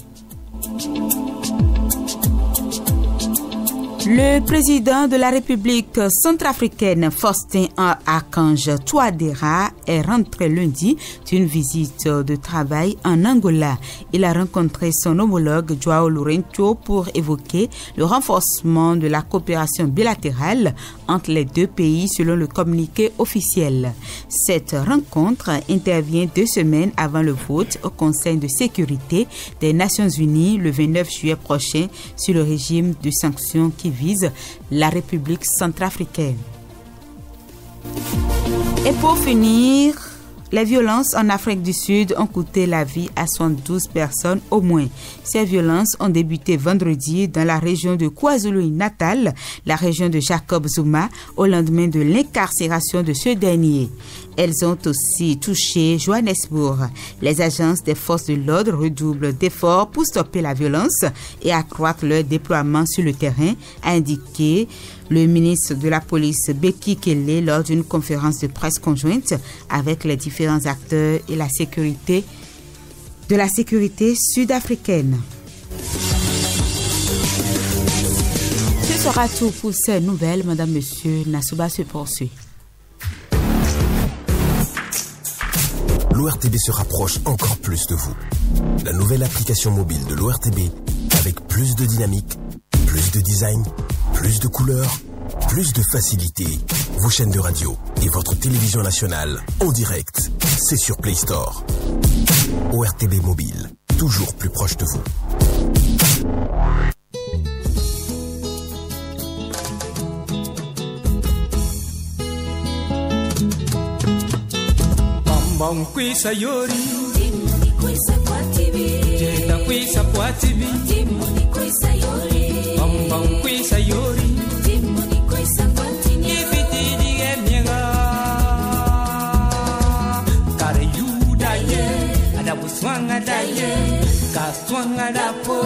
Le président de la République centrafricaine, Faustin Archange Touadéra, est rentré lundi d'une visite de travail en Angola. Il a rencontré son homologue Joao Lourenço pour évoquer le renforcement de la coopération bilatérale entre les deux pays selon le communiqué officiel. Cette rencontre intervient deux semaines avant le vote au Conseil de sécurité des Nations Unies le 29 juillet prochain sur le régime de sanctions qui vise la République centrafricaine. Et pour finir, les violences en Afrique du Sud ont coûté la vie à 112 personnes au moins. Ces violences ont débuté vendredi dans la région de KwaZulu-Natal, la région de Jacob Zuma, au lendemain de l'incarcération de ce dernier. Elles ont aussi touché Johannesburg. Les agences des forces de l'ordre redoublent d'efforts pour stopper la violence et accroître leur déploiement sur le terrain, a indiqué le ministre de la Police Becky Kelly lors d'une conférence de presse conjointe avec les différents acteurs et la sécurité de la sécurité sud-africaine. Ce sera tout pour ces nouvelles, Madame, Monsieur. Nasuba se poursuit. L'ORTB se rapproche encore plus de vous. La nouvelle application mobile de l'ORTB avec plus de dynamique, de design, plus de couleurs, plus de facilité. Vos chaînes de radio et votre télévision nationale en direct, c'est sur Play Store. ORTB Mobile, toujours plus proche de vous. Kwisa kwa TV Timoni kwisa yori. Bom kwisa yori. Timoni kwisa kwa TV Ifiti dige mienga Kare yuda ye. Ada buswanga da ye. Kaswanga da po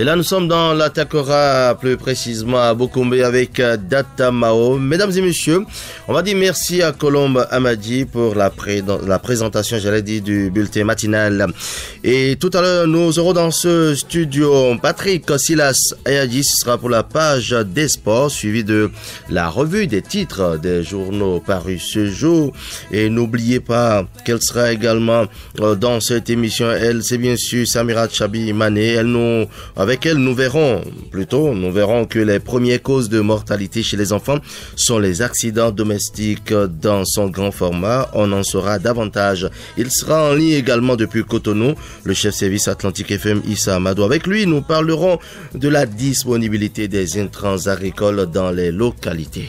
Et là, nous sommes dans la Takora, plus précisément à Bokombe avec euh, Data Mao. Mesdames et messieurs, on va dire merci à Colombe Amadi pour la, présentation, j'allais dire, du bulletin matinal. Et tout à l'heure, nous aurons dans ce studio Patrick Silas Ayadi, ce sera pour la page des sports, suivi de la revue des titres des journaux parus ce jour. Et n'oubliez pas qu'elle sera également euh, dans cette émission. Elle, c'est bien sûr Samira Chabi Mané. Elle nous, avec elle, nous verrons, plutôt, nous verrons que les premières causes de mortalité chez les enfants sont les accidents domestiques dans son grand format. On en saura davantage. Il sera en ligne également depuis Cotonou, le chef service Atlantique FM Issa Amadou. Avec lui, nous parlerons de la disponibilité des intrants agricoles dans les localités.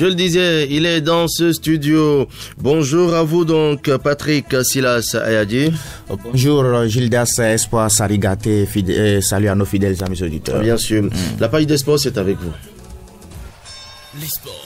Je le disais, il est dans ce studio. Bonjour à vous donc, Patrick Silas Ayadi. Bonjour, Gildas Espoir Sarigate. Salut à nos fidèles amis auditeurs. Bien sûr. La page des sports, c'est avec vous. Les sports.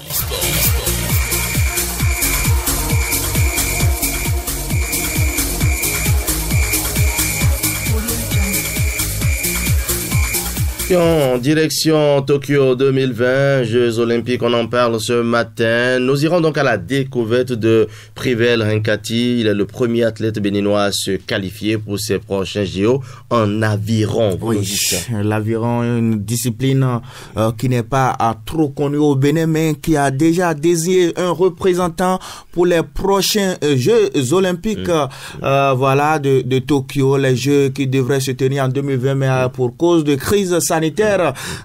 En direction Tokyo 2020, Jeux Olympiques, on en parle ce matin. Nous irons donc à la découverte de Privel Rinkati. Il est le premier athlète béninois à se qualifier pour ses prochains JO en aviron. Oui, l'aviron, une discipline euh, qui n'est pas euh, trop connue au Bénin, mais qui a déjà désigné un représentant pour les prochains euh, Jeux Olympiques, mm. voilà, de, de, Tokyo, les Jeux qui devraient se tenir en 2020, mais pour cause de crise sanitaire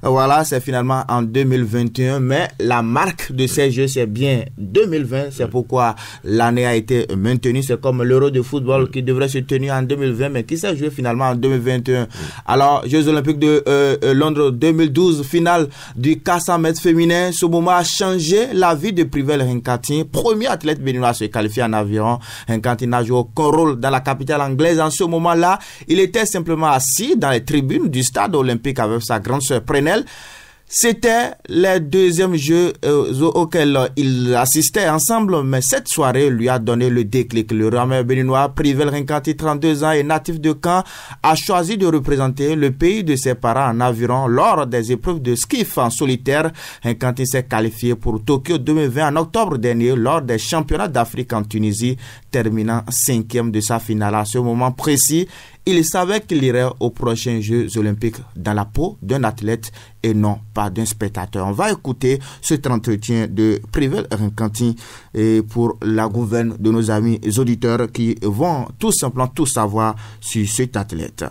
Voilà, c'est finalement en 2021, mais la marque de ces jeux, c'est bien 2020. C'est pourquoi l'année a été maintenue. C'est comme l'Euro de football qui devrait se tenir en 2020, mais qui s'est joué finalement en 2021. Alors, Jeux Olympiques de euh, euh, Londres 2012, finale du 400 mètres féminin. Ce moment a changé la vie de Privel Hinkati, premier athlète béninois à se qualifier en aviron. Hinkati n'a joué aucun rôle dans la capitale anglaise. En ce moment-là, il était simplement assis dans les tribunes du stade olympique avec sa grande sœur Prenel. C'était le deuxième jeu euh, auquel ils assistaient ensemble, mais cette soirée lui a donné le déclic. Le rameur béninois, Privel Rinkati, 32 ans et natif de Caen, a choisi de représenter le pays de ses parents en aviron lors des épreuves de skiff en solitaire. Rinkati s'est qualifié pour Tokyo 2020 en octobre dernier lors des championnats d'Afrique en Tunisie, terminant cinquième de sa finale. À ce moment précis, il savait qu'il irait aux prochains Jeux olympiques dans la peau d'un athlète et non pas d'un spectateur. On va écouter cet entretien de Privel Rincanti pour la gouverne de nos amis auditeurs qui vont tout simplement tout savoir sur cet athlète.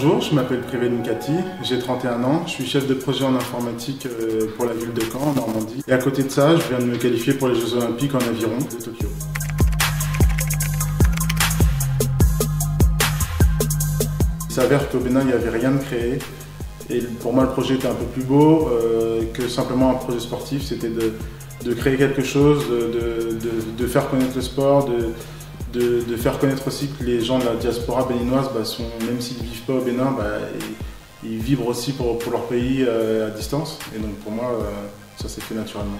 Bonjour, je m'appelle Prévé Nkati, j'ai 31 ans, je suis chef de projet en informatique euh, pour la ville de Caen, en Normandie. Et à côté de ça, je viens de me qualifier pour les Jeux Olympiques en aviron de Tokyo. Il s'avère qu'au Bénin, il n'y avait rien de créé. Et pour moi, le projet était un peu plus beau euh, que simplement un projet sportif. C'était de, créer quelque chose, de, faire connaître le sport, de, de, faire connaître aussi que les gens de la diaspora béninoise, bah, sont, même s'ils ne vivent pas au Bénin, bah, ils, vivent aussi pour, leur pays euh, à distance. Et donc pour moi, euh, ça s'est fait naturellement.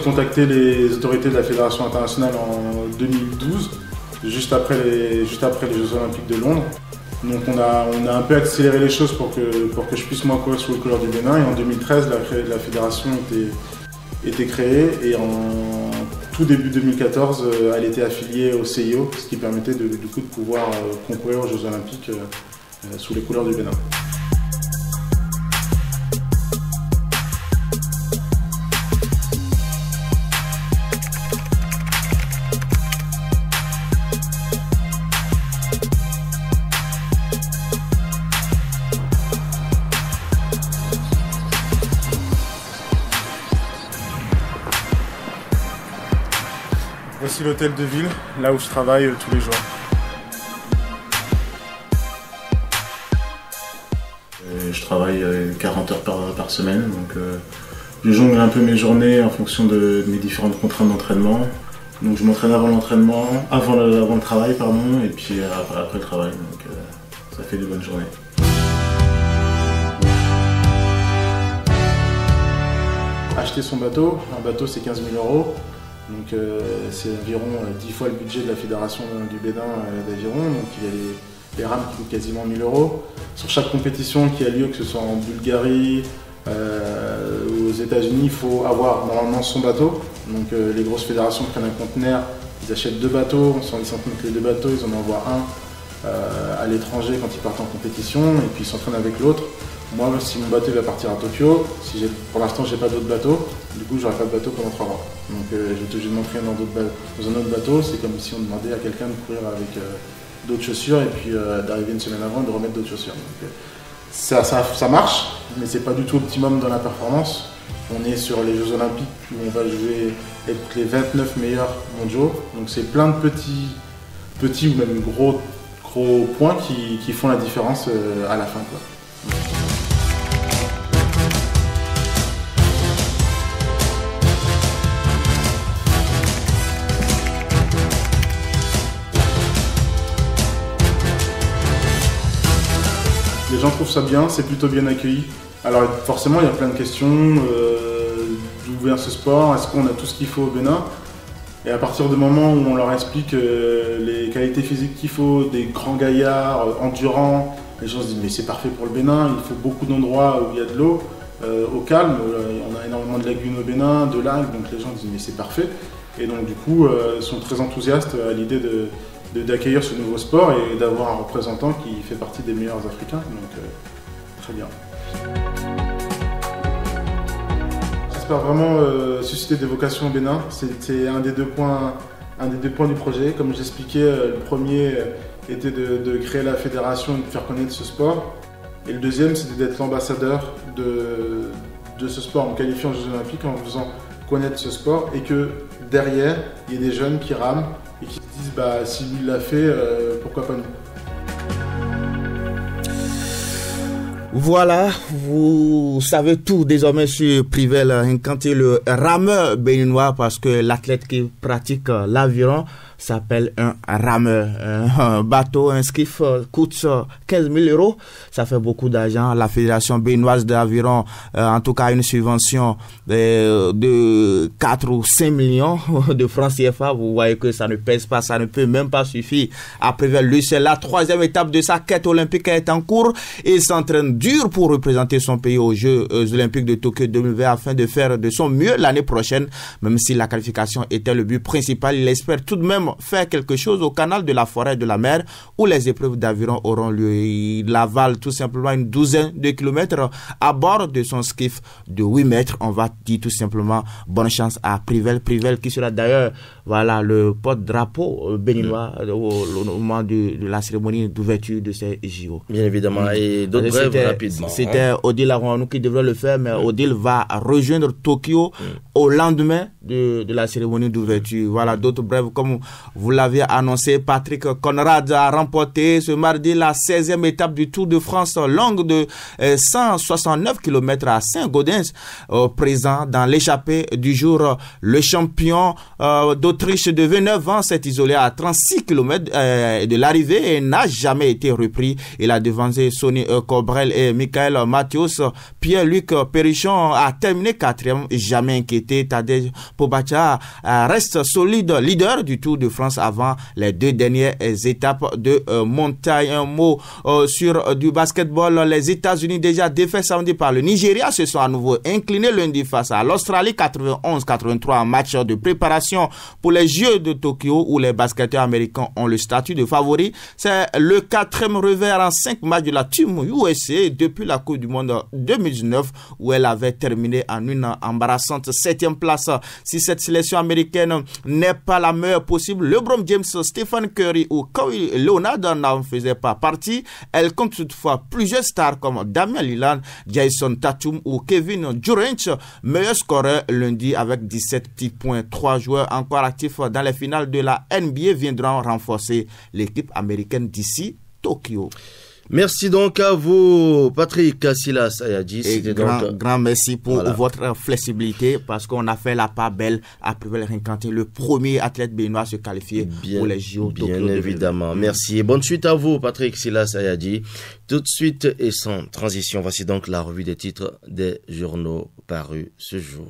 j'ai contacté les autorités de la Fédération internationale en 2012, juste après les, Jeux Olympiques de Londres. Donc on a, un peu accéléré les choses pour que, je puisse moi courir sous les couleurs du Bénin. Et en 2013, la, fédération était, était créée et en tout début 2014, euh, elle était affiliée au CIO, ce qui permettait de, du de pouvoir euh, concourir aux Jeux Olympiques euh, sous les couleurs du Bénin. L'hôtel de ville, là où je travaille euh, tous les jours. Euh, je travaille 40 euh, heures par, semaine, donc je jongle un peu mes journées en fonction de, mes différentes contraintes d'entraînement. Donc je m'entraîne avant l'entraînement, avant, le travail, pardon, et puis après, le travail. Donc ça fait de bonnes journées. Acheter son bateau, un bateau c'est 15 000 euros. Donc euh, c'est environ 10 euh, fois le budget de la fédération du Bénin euh, d'aviron. Donc il y a les, rames qui coûtent quasiment 1000 euros. Sur chaque compétition qui a lieu, que ce soit en Bulgarie ou aux États-Unis, il faut avoir normalement son bateau. Donc les grosses fédérations prennent un conteneur, ils achètent deux bateaux, ils s'entraînent les deux bateaux, ils en envoient un à l'étranger quand ils partent en compétition et puis ils s'entraînent avec l'autre. Moi, si mon bateau va partir à Tokyo, si pour l'instant j'ai pas d'autre bateau, du coup j'aurai pas de bateau pendant trois mois. Donc euh, je vais obligé de dans, un autre bateau. C'est comme si on demandait à quelqu'un de courir avec euh, d'autres chaussures et puis euh, d'arriver une semaine avant et de remettre d'autres chaussures. Donc, ça, ça, marche, mais c'est pas du tout optimum dans la performance. On est sur les Jeux Olympiques où on va jouer être les 29 meilleurs mondiaux. Donc c'est plein de petits, petits ou même gros, gros points qui, font la différence à la fin. Gens trouvent ça bien, c'est plutôt bien accueilli. Alors forcément, il y a plein de questions. Euh, D'où vient ce sport Est-ce qu'on a tout ce qu'il faut au Bénin? Et à partir du moment où on leur explique euh, les qualités physiques qu'il faut, des grands gaillards, euh, endurants, les gens se disent mais c'est parfait pour le Bénin, il faut beaucoup d'endroits où il y a de l'eau, au calme. on a énormément de lagunes au Bénin, de lacs, donc les gens disent mais c'est parfait. Et donc du coup, sont très enthousiastes à l'idée de, d'accueillir ce nouveau sport et d'avoir un représentant qui fait partie des meilleurs Africains. Donc, euh, très bien. J'espère vraiment euh, susciter des vocations au Bénin. C'était un des deux points, un des deux points du projet. Comme j'expliquais, euh, le premier était de, créer la fédération et de faire connaître ce sport. Et le deuxième, c'était d'être l'ambassadeur de, de ce sport en qualifiant aux Jeux Olympiques, en faisant connaître ce sport et que derrière, il y ait des jeunes qui rament et qui se disent bah, si lui l'a fait, euh, pourquoi pas nous Voilà, vous savez tout désormais sur Privel, il est le rameur béninois parce que l'athlète qui pratique l'aviron s'appelle un rameur. Un bateau, un skiff euh, coûte 15 000 euros. Ça fait beaucoup d'argent. La Fédération béninoise d'aviron, euh, en tout cas une subvention de, de 4 ou 5 millions de francs CFA. Vous voyez que ça ne pèse pas, ça ne peut même pas suffire. Après, lui, c'est la troisième étape de sa quête olympique est en cours. Il s'entraîne dur pour représenter son pays aux Jeux euh, olympiques de Tokyo 2020 afin de faire de son mieux l'année prochaine. Même si la qualification était le but principal, il espère tout de même faire quelque chose au canal de la forêt de la mer où les épreuves d'aviron auront lieu. Il avale tout simplement une douzaine de kilomètres à bord de son skiff de 8 mètres. On va dire tout simplement bonne chance à Privel. Privel qui sera d'ailleurs voilà, le porte-drapeau euh, béninois euh, au, moment de, la cérémonie d'ouverture de ces JO. Bien évidemment. Et d'autres brèves rapidement. C'était hein. Odile Arouanou qui devrait le faire, mais Odile va rejoindre Tokyo au lendemain de, de la cérémonie d'ouverture. Voilà, d'autres brèves comme vous l'avez annoncé, Patrick Conrad a remporté ce mardi la 16e étape du Tour de France longue de 169 km à Saint-Gaudens. présent dans l'échappée du jour, le champion d'Autriche de 29 ans s'est isolé à 36 km de l'arrivée et n'a jamais été repris. Il a devancé Sonny Cobrel et Michael Mathios. Pierre-Luc Perichon a terminé quatrième, jamais inquiété. Tadej euh, reste solide leader du Tour de France avant les deux dernières étapes de euh, montagne. Un mot euh, sur du basketball. Les États-Unis déjà défaits samedi par le Nigeria se sont à nouveau inclinés lundi face à l'Australie 91-83 en match de préparation pour les Jeux de Tokyo où les basketteurs américains ont le statut de favori. C'est le quatrième revers en cinq matchs de la Team USA depuis la Coupe du Monde 2019 où elle avait terminé en une embarrassante septième place. Si cette sélection américaine n'est pas la meilleure possible, LeBron James, Stephen Curry ou Kawhi Leonard n'en faisaient pas partie. Elle compte toutefois plusieurs stars comme Damian Lillard, Jason Tatum ou Kevin Durant, meilleur scoreur lundi avec 17 petits points. Trois joueurs encore actifs dans les finales de la NBA viendront renforcer l'équipe américaine d'ici Tokyo. Merci donc à vous, Patrick Silas Ayadji. Et grand, grand merci pour votre flexibilité parce qu'on a fait la part belle après le Rincanté, le premier athlète béninois à se qualifier pour les JO Bien évidemment. Merci. Et bonne suite à vous, Patrick Silas Ayadji. Tout de suite et sans transition, voici donc la revue des titres des journaux parus ce jour.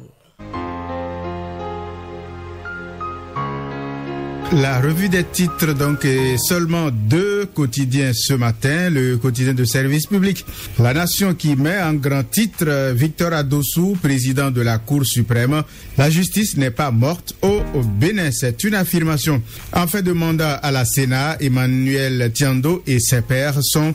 La revue des titres, donc, est seulement deux quotidiens ce matin. Le quotidien de service public. La Nation qui met en grand titre Victor Adossou, président de la Cour suprême. La justice n'est pas morte au Bénin. C'est une affirmation. En fait de mandat à la Sénat, Emmanuel Tiando et ses pairs sont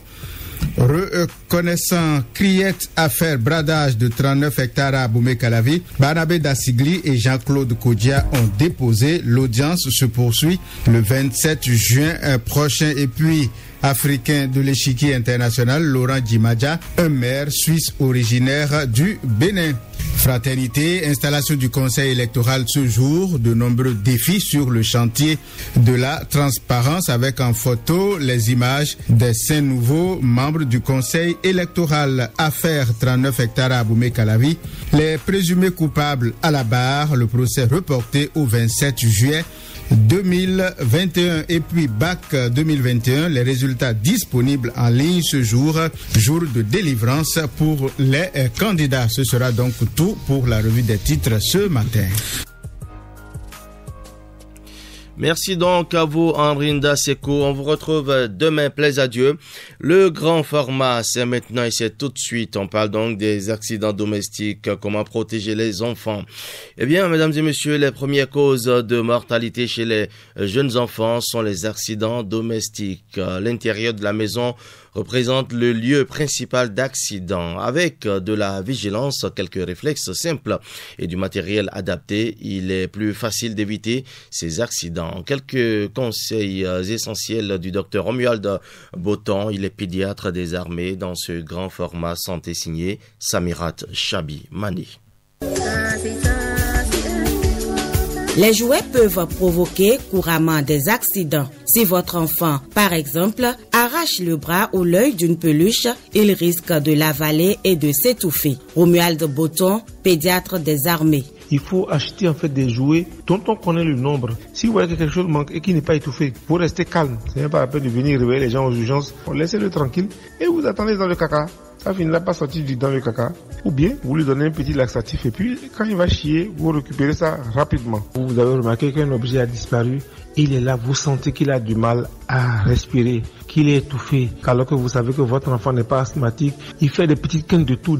Reconnaissant Criette affaire bradage de 39 hectares à Boumé-Calavi, Barabé Dassigli et Jean-Claude Kodia ont déposé. L'audience se poursuit le 27 juin prochain. Et puis, africain de l'échiquier international, Laurent Djimadja, un maire suisse originaire du Bénin. Fraternité, installation du conseil électoral ce jour, de nombreux défis sur le chantier de la transparence avec en photo les images des cinq nouveaux membres du conseil électoral. Affaire 39 hectares à Boumé-Calavi. Les présumés coupables à la barre, le procès reporté au 27 juillet 2021 et puis bac 2021, les résultats disponibles en ligne ce jour, jour de délivrance pour les candidats. Ce sera donc tout pour la revue des titres ce matin. Merci donc à vous, Andrinda Seko. On vous retrouve demain, plaise à Dieu. Le grand format, c'est maintenant et c'est tout de suite. On parle donc des accidents domestiques, comment protéger les enfants. Eh bien, mesdames et messieurs, les premières causes de mortalité chez les jeunes enfants sont les accidents domestiques. L'intérieur de la maison représente le lieu principal d'accident. Avec de la vigilance, quelques réflexes simples et du matériel adapté, il est plus facile d'éviter ces accidents. Quelques conseils essentiels du docteur Romuald Boton, il est pédiatre des armées dans ce grand format santé signé Samirat Chabi Mani. Les jouets peuvent provoquer couramment des accidents. Si votre enfant, par exemple, arrache le bras ou l'œil d'une peluche, il risque de l'avaler et de s'étouffer. Romuald Boton, pédiatre des armées. Il faut acheter en fait des jouets dont on connaît le nombre. Si vous voyez que quelque chose manque et qui n'est pas étouffé, vous restez calme. Ce n'est pas la peine de venir réveiller les gens aux urgences. Laissez-le tranquille et vous attendez dans le caca ça finira pas sortir dans le caca. Ou bien, vous lui donnez un petit laxatif et puis, quand il va chier, vous récupérez ça rapidement. Vous avez remarqué qu'un objet a disparu. Il est là, vous sentez qu'il a du mal à respirer, qu'il est étouffé, alors que vous savez que votre enfant n'est pas asthmatique. Il fait des petites quintes de tout,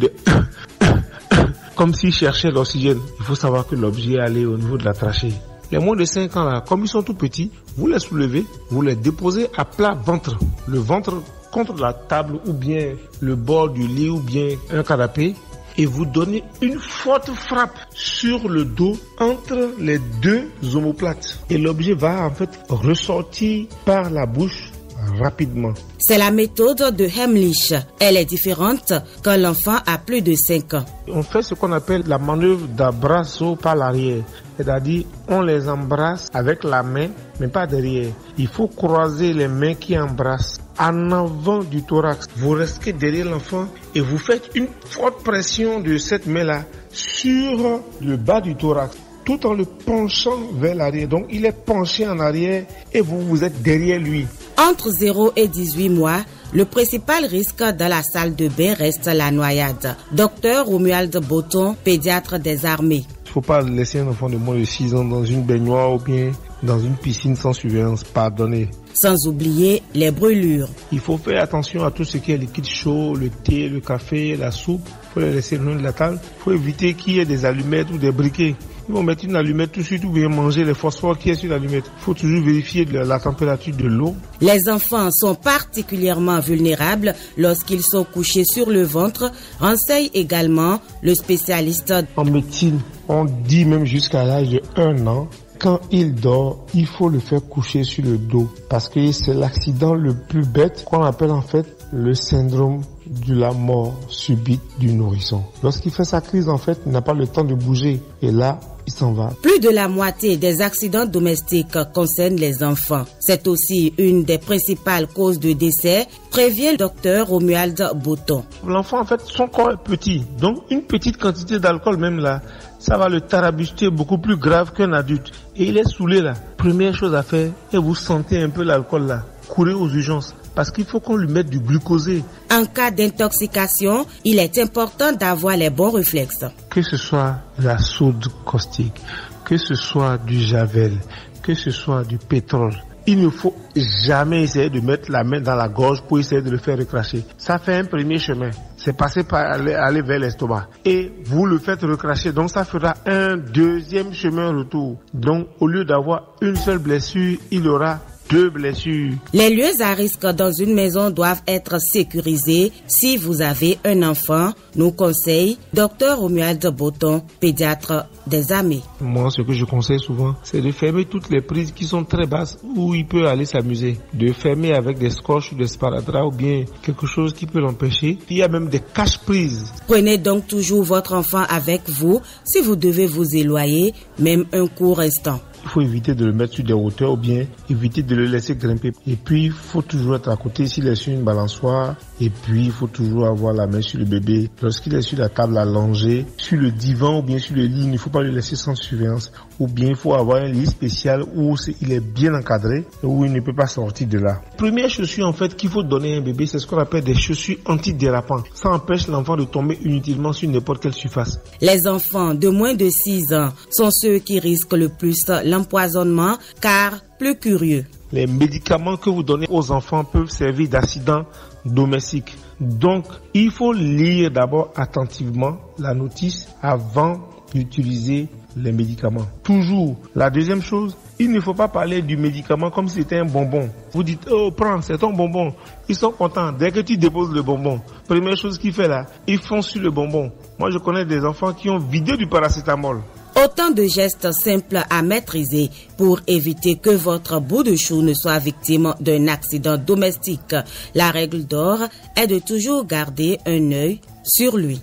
comme s'il cherchait l'oxygène. Il faut savoir que l'objet est allé au niveau de la trachée. Les moins de 5 ans là, comme ils sont tout petits, vous les soulevez, vous les déposez à plat ventre. Le ventre contre la table ou bien le bord du lit ou bien un canapé et vous donnez une forte frappe sur le dos entre les deux omoplates. Et l'objet va en fait ressortir par la bouche rapidement. C'est la méthode de Hemlich. Elle est différente quand l'enfant a plus de 5 ans. On fait ce qu'on appelle la manœuvre d'abrasso par l'arrière. C'est-à-dire, on les embrasse avec la main, mais pas derrière. Il faut croiser les mains qui embrassent en avant du thorax. Vous restez derrière l'enfant et vous faites une forte pression de cette main-là sur le bas du thorax tout en le penchant vers l'arrière. Donc il est penché en arrière et vous, vous êtes derrière lui. Entre 0 et 18 mois, le principal risque dans la salle de bain reste la noyade. Docteur Romuald Boton, pédiatre des armées. Il ne faut pas laisser un enfant de moins de 6 ans dans une baignoire ou bien dans une piscine sans surveillance. Pardonnez. Sans oublier les brûlures. Il faut faire attention à tout ce qui est liquide chaud, le thé, le café, la soupe. Il faut les laisser loin de la table. Il faut éviter qu'il y ait des allumettes ou des briquets. Ils vont mettre une allumette tout de suite ou bien manger les phosphores qui est sur l'allumette. Il faut toujours vérifier la température de l'eau. Les enfants sont particulièrement vulnérables lorsqu'ils sont couchés sur le ventre, renseigne également le spécialiste. En médecine, on dit même jusqu'à l'âge de 1 an, quand il dort, il faut le faire coucher sur le dos parce que c'est l'accident le plus bête qu'on appelle en fait le syndrome de la mort subite du nourrisson. Lorsqu'il fait sa crise, en fait, il n'a pas le temps de bouger. Et là, il s'en va. Plus de la moitié des accidents domestiques concernent les enfants. C'est aussi une des principales causes de décès, prévient le docteur Romuald Bouton. L'enfant, en fait, son corps est petit. Donc, une petite quantité d'alcool, même là, ça va le tarabuster beaucoup plus grave qu'un adulte. Et il est saoulé là. Première chose à faire, et vous sentez un peu l'alcool là. Courez aux urgences parce qu'il faut qu'on lui mette du glucosé. En cas d'intoxication, il est important d'avoir les bons réflexes. Que ce soit la soude caustique, que ce soit du javel, que ce soit du pétrole, il ne faut jamais essayer de mettre la main dans la gorge pour essayer de le faire recracher. Ça fait un premier chemin. C'est passer par aller, aller vers l'estomac. Et vous le faites recracher. Donc ça fera un deuxième chemin retour. Donc au lieu d'avoir une seule blessure, il aura deux blessures. Les lieux à risque dans une maison doivent être sécurisés. Si vous avez un enfant, nous conseille Dr Romuald Boton, pédiatre des armées. Moi, ce que je conseille souvent, c'est de fermer toutes les prises qui sont très basses où il peut aller s'amuser. De fermer avec des scotch ou des sparadraps ou bien quelque chose qui peut l'empêcher. Il y a même des caches-prises. Prenez donc toujours votre enfant avec vous si vous devez vous éloigner, même un court instant il faut éviter de le mettre sur des hauteurs ou bien éviter de le laisser grimper. Et puis, il faut toujours être à côté s'il est sur une balançoire. Et puis, il faut toujours avoir la main sur le bébé. Lorsqu'il est sur la table allongée, sur le divan ou bien sur le lit, il ne faut pas le laisser sans surveillance. Ou bien, il faut avoir un lit spécial où il est bien encadré et où il ne peut pas sortir de là. Première chaussure, en fait, qu'il faut donner à un bébé, c'est ce qu'on appelle des chaussures antidérapantes. Ça empêche l'enfant de tomber inutilement sur n'importe quelle surface. Les enfants de moins de 6 ans sont ceux qui risquent le plus l'empoisonnement car plus curieux. Les médicaments que vous donnez aux enfants peuvent servir d'accident domestique. Donc, il faut lire d'abord attentivement la notice avant d'utiliser les médicaments. Toujours. La deuxième chose, il ne faut pas parler du médicament comme si c'était un bonbon. Vous dites, oh, prends, c'est ton bonbon. Ils sont contents. Dès que tu déposes le bonbon, première chose qu'il fait là, ils font sur le bonbon. Moi, je connais des enfants qui ont vidé du paracétamol. Autant de gestes simples à maîtriser pour éviter que votre bout de chou ne soit victime d'un accident domestique. La règle d'or est de toujours garder un œil sur lui.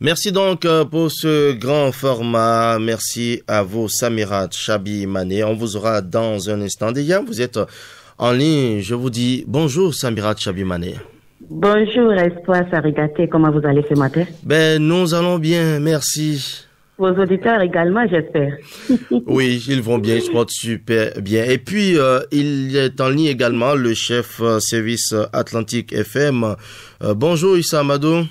Merci donc euh, pour ce grand format. Merci à vous, Samirat Chabi Mané. On vous aura dans un instant. Déjà, vous êtes en ligne. Je vous dis bonjour, Samirat Chabi Mané. Bonjour, Espoir Sarigaté. Comment vous allez ce matin? Ben, nous allons bien. Merci. Vos auditeurs également, j'espère. oui, ils vont bien, je crois super bien. Et puis, euh, il est en ligne également le chef euh, service Atlantique FM. Euh, bonjour, Issa Amadou.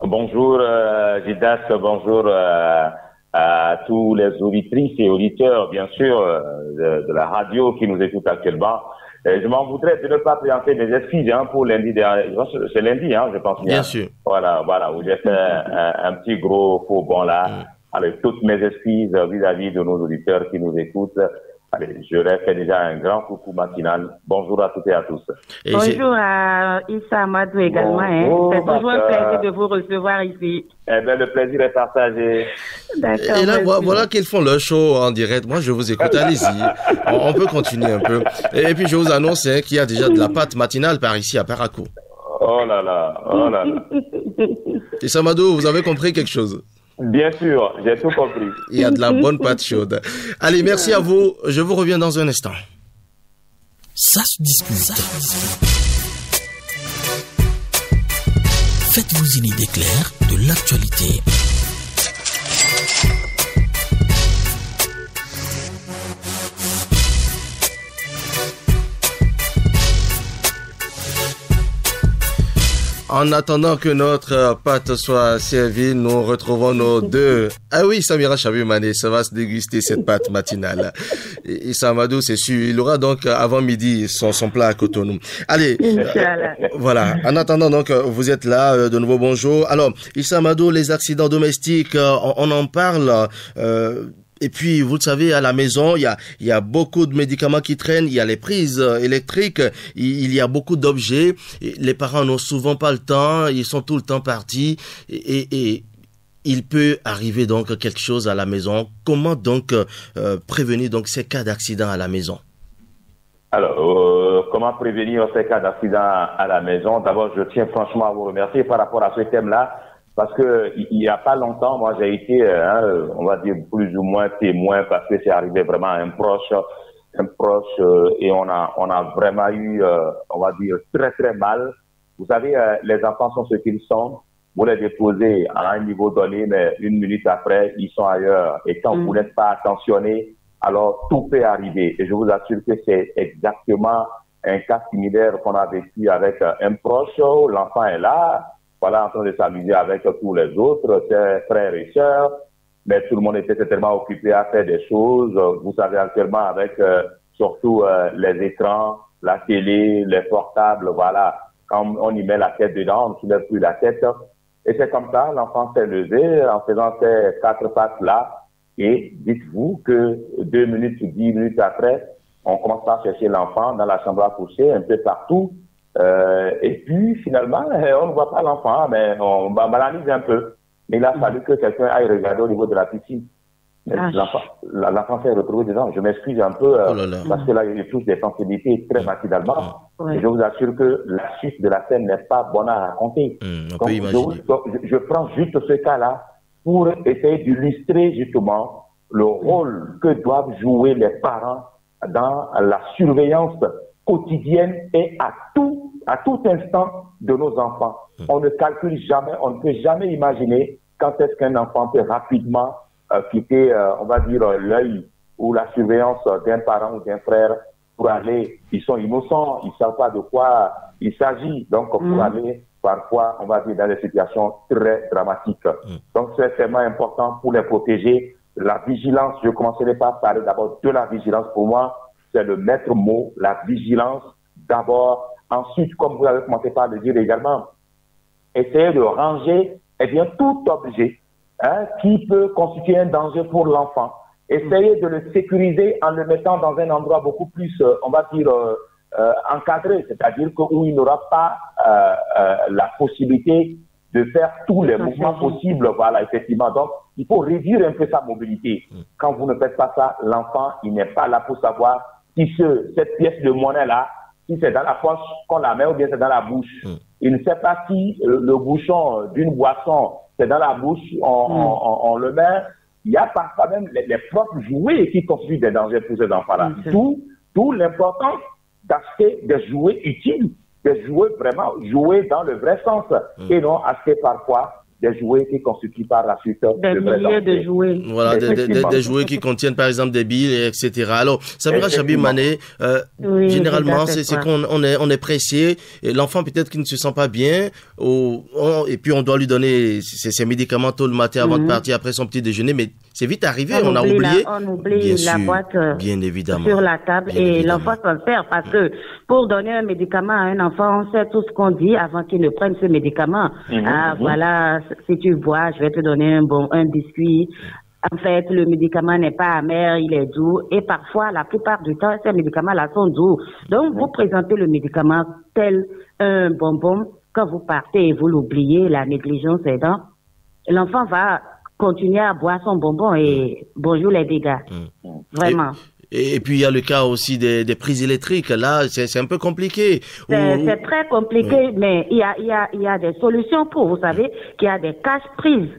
Bonjour euh, Gidas, bonjour euh, à tous les auditrices et auditeurs, bien sûr, de, de, la radio qui nous écoutent actuellement. Je m'en voudrais de ne pas présenter mes excuses hein, pour lundi dernier. C'est lundi, hein, je pense bien. Bien sûr. Voilà, voilà, où j'ai fait un, un, petit gros faux bon là. Mm. Avec toutes mes excuses vis-à-vis de nos auditeurs qui nous écoutent. Allez, je leur fais déjà un grand coucou matinal. Bonjour à toutes et à tous. Et Bonjour à Issa Amadou également. Hein. C'est toujours un plaisir de vous recevoir ici. Eh bien, le plaisir est partagé. Et là, voilà qu'ils font leur show en direct. Moi, je vous écoute. Allez-y. On, peut continuer un peu. Et, puis, je vous annonce hein, qu'il y a déjà de la pâte matinale par ici à Paraco. Oh là là, oh là là. Et Samadou, vous avez compris quelque chose? Bien sûr, j'ai tout compris. Il y a de la bonne pâte chaude. Allez, merci à vous. Je vous reviens dans un instant. Ça se discute. Faites-vous une idée claire de l'actualité. En attendant que notre pâte soit servie, nous retrouvons nos deux. Ah oui, Samira Chabumane, ça va se déguster cette pâte matinale. Et Amadou, c'est sûr, il aura donc avant midi son, son plat à Cotonou. Allez, voilà. En attendant donc, vous êtes là, euh, de nouveau bonjour. Alors, Issa Amadou, les accidents domestiques, euh, on, en parle. Euh, et puis, vous le savez, à la maison, il y a, il y a beaucoup de médicaments qui traînent, il y a les prises euh, électriques, il, y a beaucoup d'objets. Les parents n'ont souvent pas le temps, ils sont tout le temps partis. Et, et, il peut arriver donc quelque chose à la maison. Comment donc euh, prévenir donc ces cas d'accident à la maison? Alors, euh, comment prévenir ces cas d'accident à la maison? D'abord, je tiens franchement à vous remercier par rapport à ce thème-là parce que il n'y a pas longtemps, moi j'ai été, euh, hein, on va dire plus ou moins témoin parce que c'est arrivé vraiment à un proche, un proche, euh, et on a, on a vraiment eu, euh, on va dire très très mal. Vous savez, les enfants sont ce qu'ils sont. Vous les déposez à un niveau donné, mais une minute après, ils sont ailleurs. Et quand vous mm. n'êtes pas attentionné, alors tout peut arriver. Et je vous assure que c'est exactement un cas similaire qu'on a vécu avec un proche. L'enfant est là, voilà, en train de s'amuser avec tous les autres, ses frères et sœurs, mais tout le monde était tellement occupé à faire des choses. Vous savez, actuellement, avec euh, surtout euh, les écrans, la télé, les portables, voilà, quand on y met la tête dedans, on ne soulève plus la tête. Et c'est comme ça, l'enfant s'est levé en faisant ces quatre passes-là. Et dites-vous que deux minutes, dix minutes après, on commence à chercher l'enfant dans la chambre à coucher, un peu partout. Euh, et puis, finalement, on ne voit pas l'enfant, mais on banalise un peu. Mais il a fallu que quelqu'un aille regarder au niveau de la piscine. Ah. L'enfant s'est retrouvé dedans. Je m'excuse un peu euh, oh parce que là, il touche des sensibilités très matinalement. Et je vous assure que la suite de la scène n'est pas bonne à raconter. Mmh, donc, je, je, prends juste ce cas-là pour essayer d'illustrer justement le rôle que doivent jouer les parents dans la surveillance quotidienne et à tout, à tout instant de nos enfants. Hmm. On ne calcule jamais, on ne peut jamais imaginer quand est-ce qu'un enfant peut rapidement euh, quitter, euh, on va dire, l'œil ou la surveillance d'un parent ou d'un frère pour aller, ils sont innocents, ils savent pas de quoi il s'agit, donc pour hmm. aller parfois, on va dire, dans des situations très dramatiques. Hmm. Donc c'est vraiment important pour les protéger. La vigilance, je commencerai par parler d'abord de la vigilance pour moi c'est le maître mot, la vigilance d'abord. Ensuite, comme vous avez commencé par le dire également, essayer de ranger eh bien, tout objet hein, qui peut constituer un danger pour l'enfant. Essayer de le sécuriser en le mettant dans un endroit beaucoup plus, euh, on va dire, euh, euh, encadré, c'est-à-dire où il n'aura pas la possibilité de faire tous les mouvements possibles. Voilà, effectivement. Donc, il faut réduire un peu sa mobilité. Mm. Quand vous ne faites pas ça, l'enfant, il n'est pas là pour savoir si ce, cette pièce de monnaie-là, si c'est dans la poche qu'on la met ou bien c'est dans la bouche. Hmm. Il ne sait pas si le, bouchon d'une boisson, c'est dans la bouche, on, hmm. on, le met. Il y a parfois même les, propres jouets qui constituent des dangers pour ces enfants-là. Tout, tout l'important d'acheter des jouets utiles, des jouets vraiment, jouets dans le vrai sens, et non acheter parfois des jouets qui constituent par la suite des milliers de jouets. Voilà, des, des, jouets qui contiennent par exemple des billes, etc. Alors, Samira Chabi Mané, euh, généralement, c'est qu'on on est, on est pressé, et l'enfant peut-être qu'il ne se sent pas bien, ou, et puis on doit lui donner ses, médicaments tôt le matin avant de mhm. partir après son petit déjeuner, mais c'est vite arrivé, on, a oublié. on oublie la boîte euh, bien évidemment. sur la table et l'enfant s'en sert parce que pour donner un médicament à un enfant, on sait tout ce qu'on dit avant qu'il ne prenne ce médicament. Mhm, ah, mhm. voilà, si tu bois, je vais te donner un bon, un biscuit. En fait, le médicament n'est pas amer, il est doux. Et parfois, la plupart du temps, ces médicaments-là sont doux. Donc, vous présentez le médicament tel un bonbon. Quand vous partez et vous l'oubliez, la négligence est dans, l'enfant va continuer à boire son bonbon et bonjour les dégâts. Vraiment. Et, puis il y a le cas aussi des, des prises électriques. Là, c'est un peu compliqué. C'est très compliqué, mais il y a, y, a, y a des solutions pour. Vous savez qu'il y a des caches prises.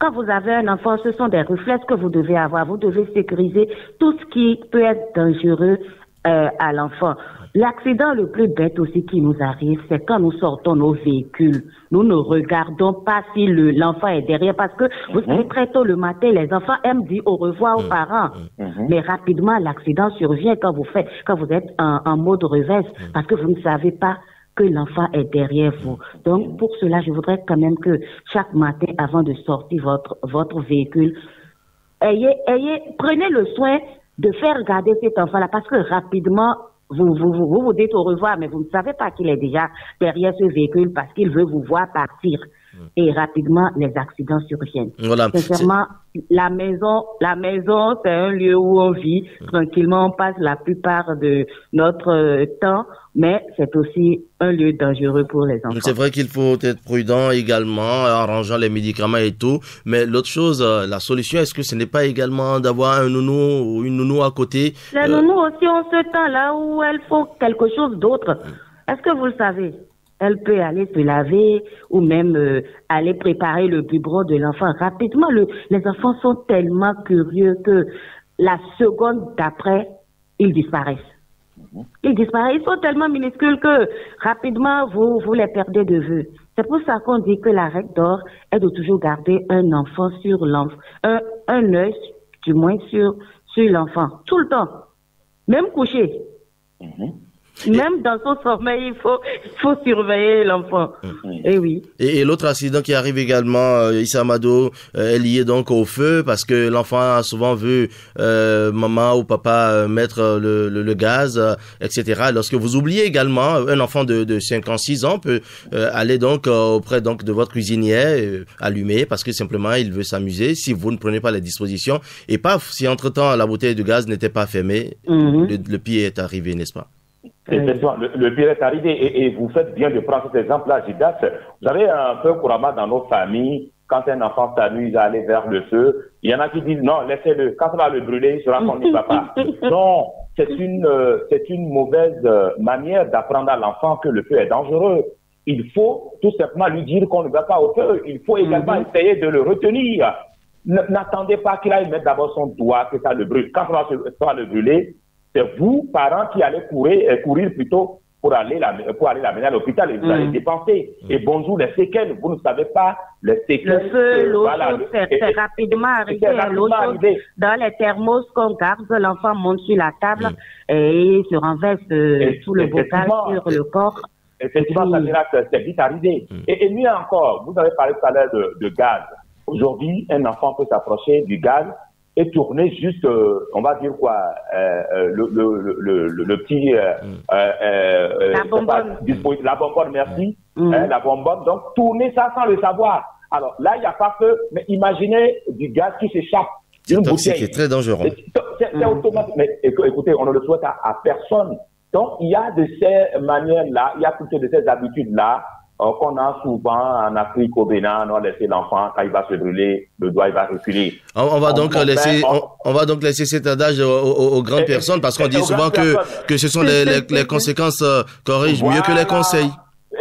Quand vous avez un enfant, ce sont des réflexes que vous devez avoir. Vous devez sécuriser tout ce qui peut être dangereux euh, à l'enfant. L'accident le plus bête aussi qui nous arrive, c'est quand nous sortons nos véhicules. Nous ne regardons pas si l'enfant est derrière parce que vous savez, très tôt le matin, les enfants aiment dire au revoir aux parents. Mais rapidement, l'accident survient quand vous faites, quand vous êtes en, en mode reverse parce que vous ne savez pas que l'enfant est derrière vous. Donc, pour cela, je voudrais quand même que chaque matin, avant de sortir votre, votre véhicule, ayez, ayez, prenez le soin de faire garder cet enfant-là parce que rapidement, vous vous, vous dites au revoir, mais vous ne savez pas qu'il est déjà derrière ce véhicule parce qu'il veut vous voir partir. Et rapidement, les accidents surviennent. Voilà. Sincèrement, la maison, la maison, c'est un lieu où on vit tranquillement, on passe la plupart de notre euh, temps, mais c'est aussi un lieu dangereux pour les enfants. C'est vrai qu'il faut être prudent également, en rangeant les médicaments et tout. Mais l'autre chose, euh, la solution, est-ce que ce n'est pas également d'avoir un nounou ou une nounou à côté Les euh, nounous aussi ont ce temps-là où elles font quelque chose d'autre. Est-ce que vous le savez? Elle peut aller se laver ou même euh, aller préparer le biberon de l'enfant rapidement. Le, les enfants sont tellement curieux que la seconde d'après, ils disparaissent. Ils disparaissent. Ils sont tellement minuscules que rapidement, vous, vous les perdez de vue. C'est pour ça qu'on dit que la règle d'or est de toujours garder un enfant sur l'enfant, un, un œil, du moins sur, sur l'enfant, tout le temps. Même couché. Même dans son sommeil, il faut, faut surveiller l'enfant. Et oui. Et, et l'autre accident qui arrive également, euh, Issa Amado, euh, est lié donc au feu parce que l'enfant a souvent vu euh, maman ou papa euh, mettre le, le, le gaz, euh, etc. Lorsque vous oubliez également, un enfant de, de 5 ans, 6 ans peut euh, aller donc euh, auprès donc de votre cuisinier, euh, allumer parce que simplement il veut s'amuser. Si vous ne prenez pas les dispositions et paf, si entre-temps la bouteille de gaz n'était pas fermée, Mhm. le, le pire est arrivé, n'est-ce pas? Le, le pire est arrivé et, et vous faites bien de prendre cet exemple-là, Jidas. Vous savez, un peu couramment dans nos familles, quand un enfant s'amuse à aller vers le feu, il y en a qui disent non, laissez-le. Quand ça va le brûler, il sera son papa. Non, c'est une, euh, c'est une mauvaise euh, manière d'apprendre à l'enfant que le feu est dangereux. Il faut tout simplement lui dire qu'on ne va pas au feu. Il faut également essayer de le retenir. N'attendez pas qu'il aille mettre d'abord son doigt, que ça le brûle. Quand ça va, se- ça va le brûler, c'est vous, parents, qui allez courir, euh, courir plutôt pour aller la, pour aller l'amener à l'hôpital et vous allez dépenser. Et bonjour, les séquelles, vous ne savez pas les Le séquelles. feu, que- l'eau voilà, le- c'est et- et- rapidement arrivé. hein, rapidement arrivé. dans les thermos qu'on garde, l'enfant monte sur la table et il se renverse euh, Et- tout le bocal sur le corps. Effectivement, Oui. ça c'est vite arrivé. Et, et mieux encore, vous avez parlé tout à l'heure de, de gaz. Aujourd'hui, un enfant peut s'approcher du gaz et tourner juste, euh, on va dire quoi, euh, euh, le, le, le, le, le petit... Euh, euh, euh, La pas, bonbonne. dispo- la bonbonne, merci. Mhm. Hein, la bonbonne. Donc, tourner ça sans le savoir. Alors là, il n'y a pas que... Mais imaginez du gaz qui s'échappe C'est toxique bouteille. et très dangereux. C'est automatique. Mais écou- écoutez, on ne le souhaite à, à personne. Donc, il y a de ces manières-là, il y a plutôt de ces habitudes-là qu'on a souvent en Afrique, au Bénin, on a laissé l'enfant, quand il va se brûler, le doigt, il va reculer. On, on va donc on laisser, on, on va donc laisser cet adage aux, aux- aux grandes Et- personnes parce qu'on dit souvent que personnes. que ce sont les, les, les conséquences euh, corrigent mieux que les Voilà. conseils.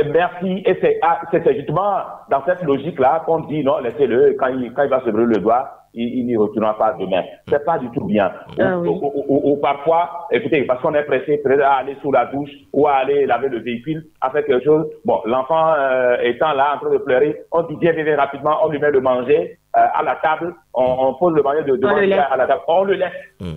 Merci. Et c'est ah, justement dans cette logique-là qu'on dit non, laissez-le. Quand il, quand il va se brûler le doigt, il, il n'y retournera pas demain. C'est pas du tout bien. Ah ou, oui. ou- ou- ou parfois, écoutez, parce qu'on est pressé peut-être à aller sous la douche ou à aller laver le véhicule, à faire quelque chose. Bon, l'enfant euh, étant là en train de pleurer, on dit viens, viens, rapidement, on lui met le manger euh, à la table, on, on pose le manger de, de manger à la table, on le laisse.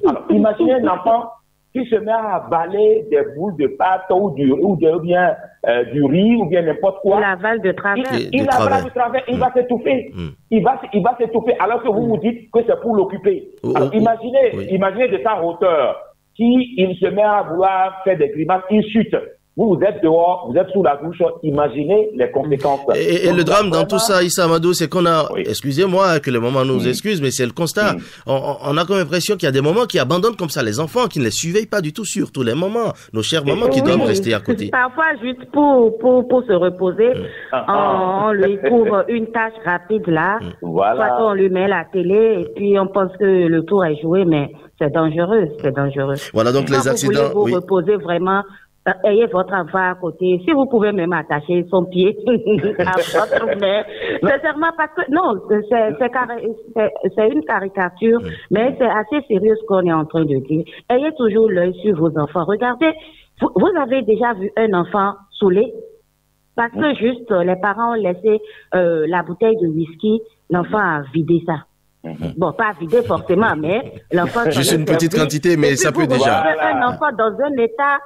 Alors, imaginez un enfant qui se met à balayer des boules de pâte ou du, ou de, ou bien euh, du riz ou bien n'importe quoi. Il avale de travers. Il, De il travers. avale du travers, il va s'étouffer. Il va, il va s'étouffer alors que vous vous dites que c'est pour l'occuper. Oh, Alors, oh, oh. imaginez, Oui. imaginez de sa hauteur. Si il se met à vouloir faire des grimaces, il chute. Vous, vous êtes dehors, vous êtes sous la douche, imaginez les conséquences. Et, le drame dans tout ça, Issa Amadou, c'est qu'on a, excusez-moi que le moment nous excuse, mais c'est le constat. On, a comme l'impression qu'il y a des moments qui abandonnent comme ça les enfants, qui ne les surveillent pas du tout sur tous les moments. Nos chers mamans qui doivent rester à côté. Parfois, juste pour, pour, pour se reposer, on, lui couvre une tâche rapide là. Voilà. Soit on lui met la télé et puis on pense que le tour est joué, mais c'est dangereux, c'est dangereux. Voilà donc les accidents. Vous voulez vous reposer vraiment ayez votre enfant à côté. Si vous pouvez même attacher son pied à votre mère. Sincèrement, parce que non, c'est une caricature, mais c'est assez sérieux ce qu'on est en train de dire. Ayez toujours l'œil sur vos enfants. Regardez, vous, avez déjà vu un enfant saoulé? Parce que juste les parents ont laissé euh, la bouteille de whisky, l'enfant a vidé ça. Bon, pas vidé forcément, mais l'enfant. Juste une petite quantité, mais ça peut déjà. Un enfant dans un état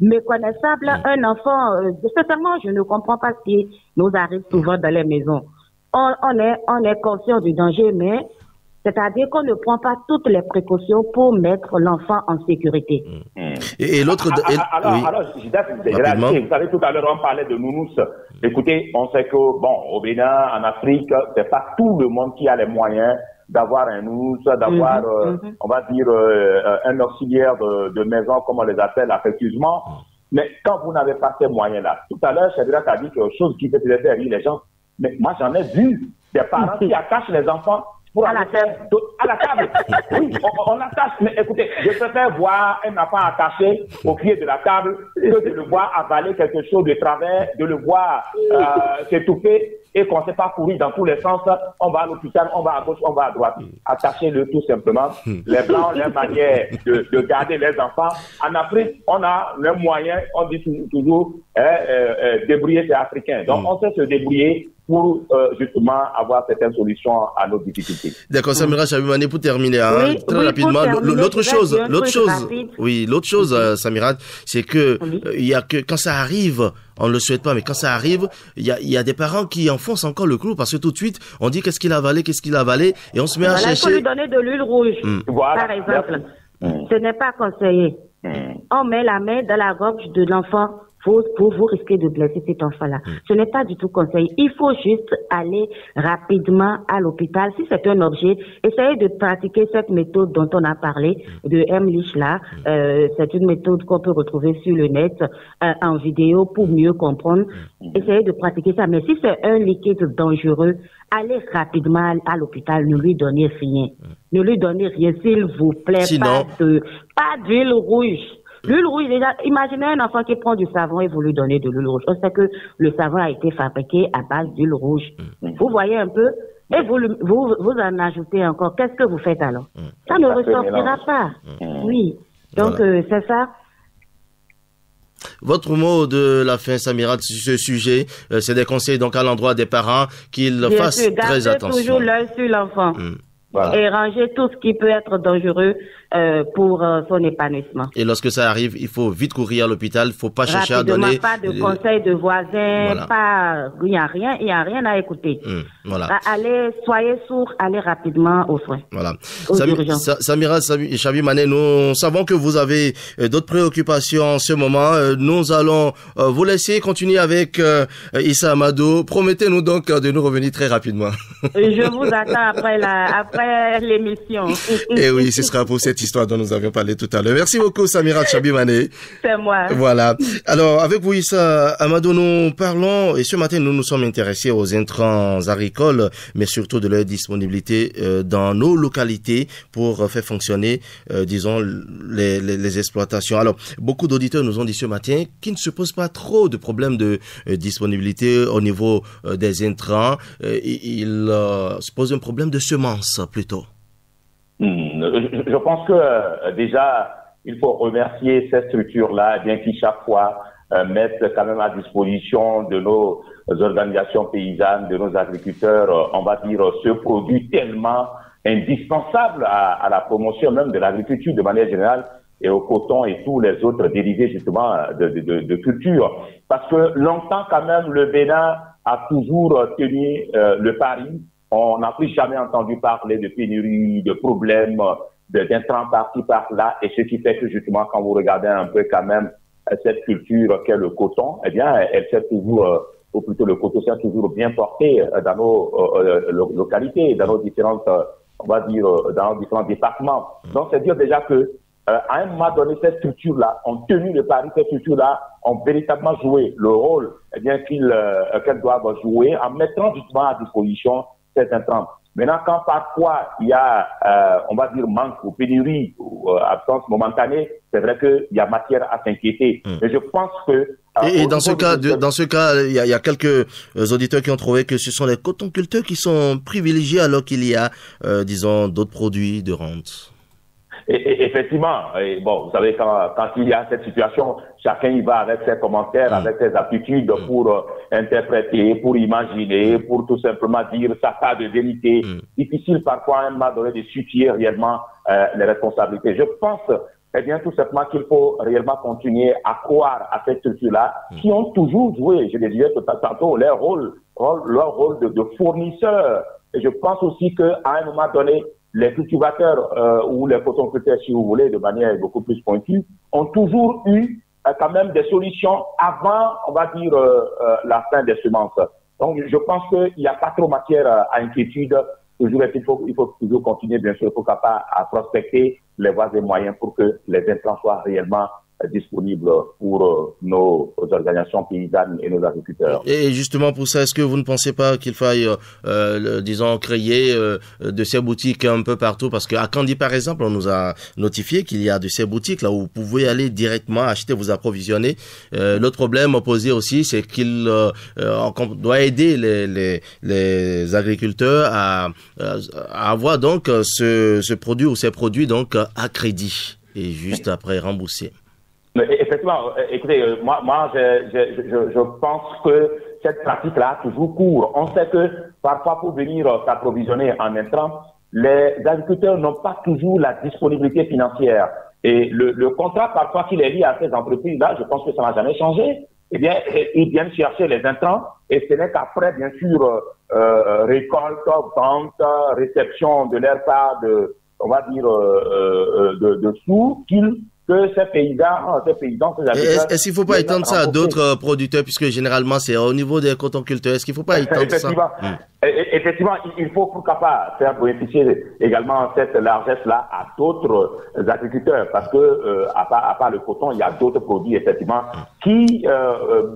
méconnaissable, mm. un enfant, euh, sincèrement, je ne comprends pas ce qui nous arrive souvent dans les maisons. On, on, est, on est conscient du danger, mais c'est-à-dire qu'on ne prend pas toutes les précautions pour mettre l'enfant en sécurité. Mm. Et, l'autre... Ah, ah, alors, oui. alors, vous savez, tout à l'heure, on parlait de nounous. Écoutez, on sait que, bon, au Bénin, en Afrique, c'est pas tout le monde qui a les moyens d'avoir un nounours, d'avoir, mhm, euh, mhm. on va dire, euh, un auxiliaire de, de, maison, comme on les appelle affectueusement. Mais quand vous n'avez pas ces moyens-là, tout à l'heure, Chadira a dit quelque chose qui peut faire rire les gens. Mais moi, j'en ai vu des parents qui attachent les enfants pour à la table. À la table. Oui, on, on, attache. Mais écoutez, je préfère voir un enfant attaché au pied de la table que de le voir avaler quelque chose de travers, de le voir euh, s'étouffer et qu'on ne sait pas courir dans tous les sens. On va à l'hôpital, on va à gauche, on va à droite. Attachez-le tout simplement. Les Blancs, leur manière de, de, garder les enfants. En Afrique, on a le moyen, on dit toujours, hein, euh, euh, débrouiller ces Africains. Donc, on sait se débrouiller pour euh, justement avoir certaines solutions à nos difficultés. D'accord, Samira Chabimane, pour terminer hein, très rapidement, l'autre chose, l'autre chose, oui, l'autre chose, euh, Samira, c'est que euh, il y a que quand ça arrive, on ne le souhaite pas, mais quand ça arrive, il y a, y a, des parents qui enfoncent encore le clou parce que tout de suite, on dit qu'est-ce qu'il a avalé, qu'est-ce qu'il a avalé, et on se met à chercher. Il faut lui donner de l'huile rouge, hmm. par exemple. Ce n'est pas conseillé. Hmm. On met la main dans la gorge de l'enfant pour, pour vous risquer de blesser cet enfant-là. Mm. Ce n'est pas du tout conseil. Il faut juste aller rapidement à l'hôpital. Si c'est un objet, essayez de pratiquer cette méthode dont on a parlé mm. de Emlich là. Mm. Euh, c'est une méthode qu'on peut retrouver sur le net euh, en vidéo pour mieux comprendre. Essayez de pratiquer ça. Mais si c'est un liquide dangereux, allez rapidement à l'hôpital. Ne lui donnez rien. Ne lui donnez rien, s'il vous plaît. Pas de, pas d'huile rouge. L'huile rouge, déjà, imaginez un enfant qui prend du savon et vous lui donnez de l'huile rouge. On sait que le savon a été fabriqué à base d'huile rouge. Mm. Vous voyez un peu et vous, vous, vous en ajoutez encore. Qu'est-ce que vous faites alors? Mm. Ça ne ressortira pas. Mm. Oui. Donc, euh, c'est ça. Votre mot de la fin, Samira, sur ce sujet, euh, c'est des conseils donc à l'endroit des parents qu'ils fassent très attention. toujours l'œil sur l'enfant. Et ranger tout ce qui peut être dangereux euh, pour euh, son épanouissement. Et lorsque ça arrive, il faut vite courir à l'hôpital. Il faut pas chercher à donner. Pas de conseils de voisins. Pas, il n'y a rien, il y a rien à écouter. Hum, voilà. Allez, soyez sourds, allez rapidement aux soins. Voilà. Samira Chabi Mané, nous savons que vous avez euh, d'autres préoccupations en ce moment. Nous allons vous laisser continuer avec Issa Amadou. Promettez-nous donc de nous revenir très rapidement. Je vous attends après la, après l'émission. Et eh oui, ce sera pour cette histoire dont nous avions parlé tout à l'heure. Merci beaucoup, Samira Chabimane. C'est moi. Voilà. Alors, avec vous, Issa Amadou, nous parlons, et ce matin, nous nous sommes intéressés aux intrants agricoles, mais surtout de leur disponibilité euh, dans nos localités pour faire fonctionner, euh, disons, les, les, exploitations. Alors, beaucoup d'auditeurs nous ont dit ce matin qu'ils ne se posent pas trop de problèmes de euh, disponibilité au niveau des intrants. ils se posent un problème de semences plutôt hmm, Je pense que euh, déjà, il faut remercier ces structures-là, bien qui chaque fois euh, mettent quand même à disposition de nos organisations paysannes, de nos agriculteurs, euh, on va dire, ce produit tellement indispensable à, la promotion même de l'agriculture de manière générale et au coton et tous les autres dérivés justement de, de, de, culture. Parce que longtemps quand même, le Bénin a toujours tenu le pari on n'a plus jamais entendu parler de pénurie, de problèmes, d'intrants par-ci, par-là. Et ce qui fait que justement, quand vous regardez un peu quand même cette culture qu'est le coton, eh bien, elle s'est toujours, ou plutôt le coton s'est toujours bien porté dans nos localités, dans nos différentes, on va dire, dans nos différents départements. Donc, c'est dire déjà que à un moment donné, ces structures-là ont tenu le pari, ces structures-là ont véritablement joué le rôle eh bien qu'elles doivent jouer en mettant justement à disposition ces intrants. Maintenant, quand parfois il y a, euh, on va dire, manque ou pénurie ou euh, absence momentanée, c'est vrai qu'il y a matière à s'inquiéter. Hmm. Mais je pense que... Euh, et, dans ce cas, dans ce cas, il y, a, il y a quelques auditeurs qui ont trouvé que ce sont les cotonculteurs qui sont privilégiés alors qu'il y a, disons, d'autres produits de rente. Et, effectivement, et bon, vous savez, quand, quand il y a cette situation, chacun y va avec ses commentaires, avec ses aptitudes mm. pour euh, interpréter, pour imaginer, pour tout simplement dire ça pas de vérité. Mm. Difficile parfois à un moment donné de situer réellement euh, les responsabilités. Je pense eh bien, tout simplement qu'il faut réellement continuer à croire à ces structures-là mm. qui ont toujours joué, je le disais tout tantôt, leur rôle, leur rôle de, de fournisseur. Et je pense aussi qu'à un moment donné, les cultivateurs euh, ou les cotonculteurs, si vous voulez, de manière beaucoup plus pointue, ont toujours eu euh, quand même des solutions avant, on va dire, euh, la fin des semences. Donc, je pense qu'il n'y a pas trop matière à inquiétude. Toujours, il faut, il faut toujours continuer, bien sûr, pourquoi pas, à prospecter les voies et moyens pour que les intrants soient réellement disponible pour euh, nos organisations paysannes et nos agriculteurs. Et justement pour ça, est-ce que vous ne pensez pas qu'il faille, euh, euh disons, créer euh, de ces boutiques un peu partout? Parce qu'à Candy, par exemple, on nous a notifié qu'il y a de ces boutiques là où vous pouvez aller directement acheter, vous approvisionner. L'autre problème opposé aussi, c'est qu'il doit aider les, les, les agriculteurs à, à, avoir donc ce, ce produit ou ces produits donc à crédit et juste après rembourser. Mais effectivement, euh, écoutez, euh, moi, moi je, je, je, je pense que cette pratique-là toujours court. On sait que parfois pour venir euh, s'approvisionner en intrants, les agriculteurs n'ont pas toujours la disponibilité financière. Et le, le contrat, parfois, qu'il est lié à ces entreprises-là, je pense que ça n'a jamais changé. Eh bien, ils viennent chercher les intrants et ce n'est qu'après, bien sûr, euh, récolte, vente, réception de leur part de, on va dire, euh, de, de sous qu'ils que ces paysans, ces paysans, Est-ce qu'il ne faut pas étendre ça à d'autres euh, producteurs, puisque généralement c'est au niveau des cotonculteurs, est-ce qu'il ne faut pas étendre ça? hmm. Effectivement, il faut pourquoi pas faire bénéficier également cette largesse-là à d'autres euh, agriculteurs, parce que euh, à, part, à, part, le coton, il y a d'autres produits effectivement qui euh,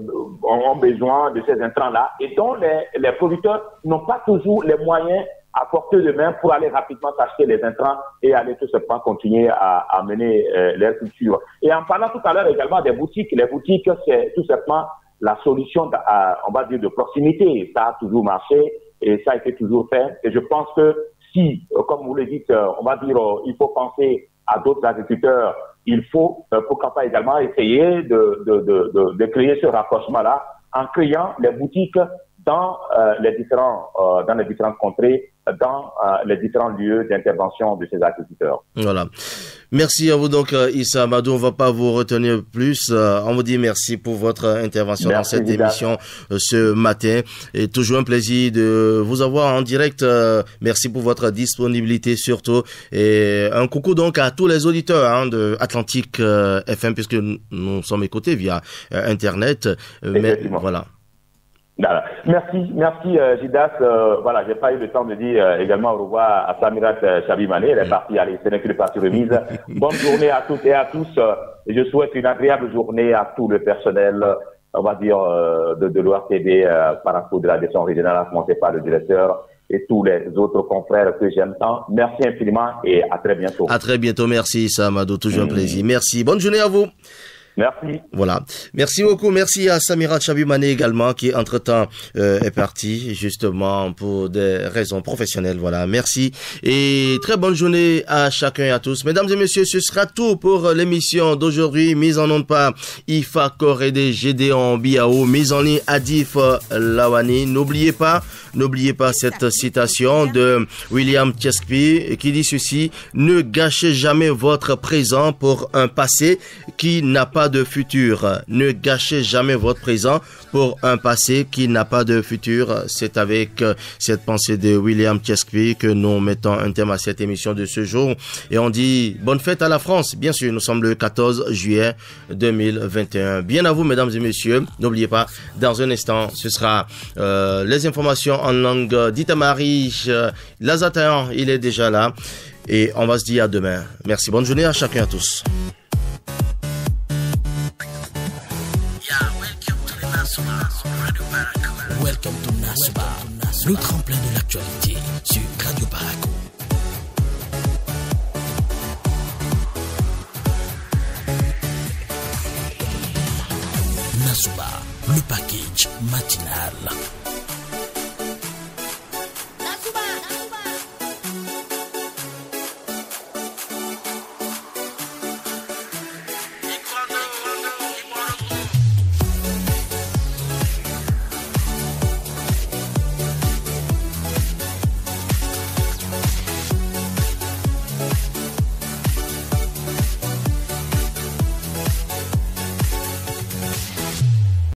ont besoin de ces intrants-là et dont les, les producteurs n'ont pas toujours les moyens à portée de main pour aller rapidement s'acheter les intrants et aller tout simplement continuer à, à mener euh, leur culture. Et en parlant tout à l'heure également des boutiques, les boutiques, c'est tout simplement la solution, on va dire, de proximité. Ça a toujours marché et ça a été toujours fait. Et je pense que si, euh, comme vous le dites, euh, on va dire, il faut penser à d'autres agriculteurs, il faut, pourquoi pas également essayer de, de, de, de créer ce rapprochement-là en créant les boutiques dans euh, les différents euh, dans les différentes contrées, dans euh, les différents lieux d'intervention de ces agriculteurs. Voilà. Merci à vous donc Issa Amadou. On va pas vous retenir plus. on vous dit merci pour votre intervention dans cette émission ce matin. Et toujours un plaisir de vous avoir en direct. merci pour votre disponibilité surtout. Et un coucou donc à tous les auditeurs hein, de Atlantique FM puisque nous sommes écoutés via Internet. Mais voilà. Merci, merci euh, Jidas. Euh, voilà, j'ai pas eu le temps de dire euh, également au revoir à Samirat euh, Chabimane. Elle est partie, allez, c'est que partie remise. Bonne journée à toutes et à tous. et je souhaite une agréable journée à tout le personnel, on va dire, de, de l'ORTB par rapport de la direction régionale, à commencer par le directeur et tous les autres confrères que j'aime tant. Merci infiniment et à très bientôt. À très bientôt. Merci, Samadou. Toujours un mm. plaisir. Merci. Bonne journée à vous. Merci. Voilà. Merci beaucoup. Merci à Samira Chabimane également qui entre-temps euh, est parti justement pour des raisons professionnelles. Voilà. Merci et très bonne journée à chacun et à tous. Mesdames et messieurs, ce sera tout pour l'émission d'aujourd'hui. Mise en onde par Ifa Korédé Gédéon Biao, mise en ligne Adif Lawani. N'oubliez pas, n'oubliez pas cette citation de William Chesky qui dit ceci, ne gâchez jamais votre présent pour un passé qui n'a pas de futur. Ne gâchez jamais votre présent pour un passé qui n'a pas de futur. C'est avec euh, cette pensée de William Chesky que nous mettons un thème à cette émission de ce jour. Et on dit bonne fête à la France. Bien sûr, nous sommes le 14 juillet 2021. Bien à vous, mesdames et messieurs. N'oubliez pas, dans un instant, ce sera euh, les informations en langue d'Itamari. Euh, Lazatayan, il est déjà là. Et on va se dire à demain. Merci. Bonne journée à chacun et à tous. Welcome to Nasuba, le tremplin de l'actualité sur Radio Baraco. Nasuba, le package matinal.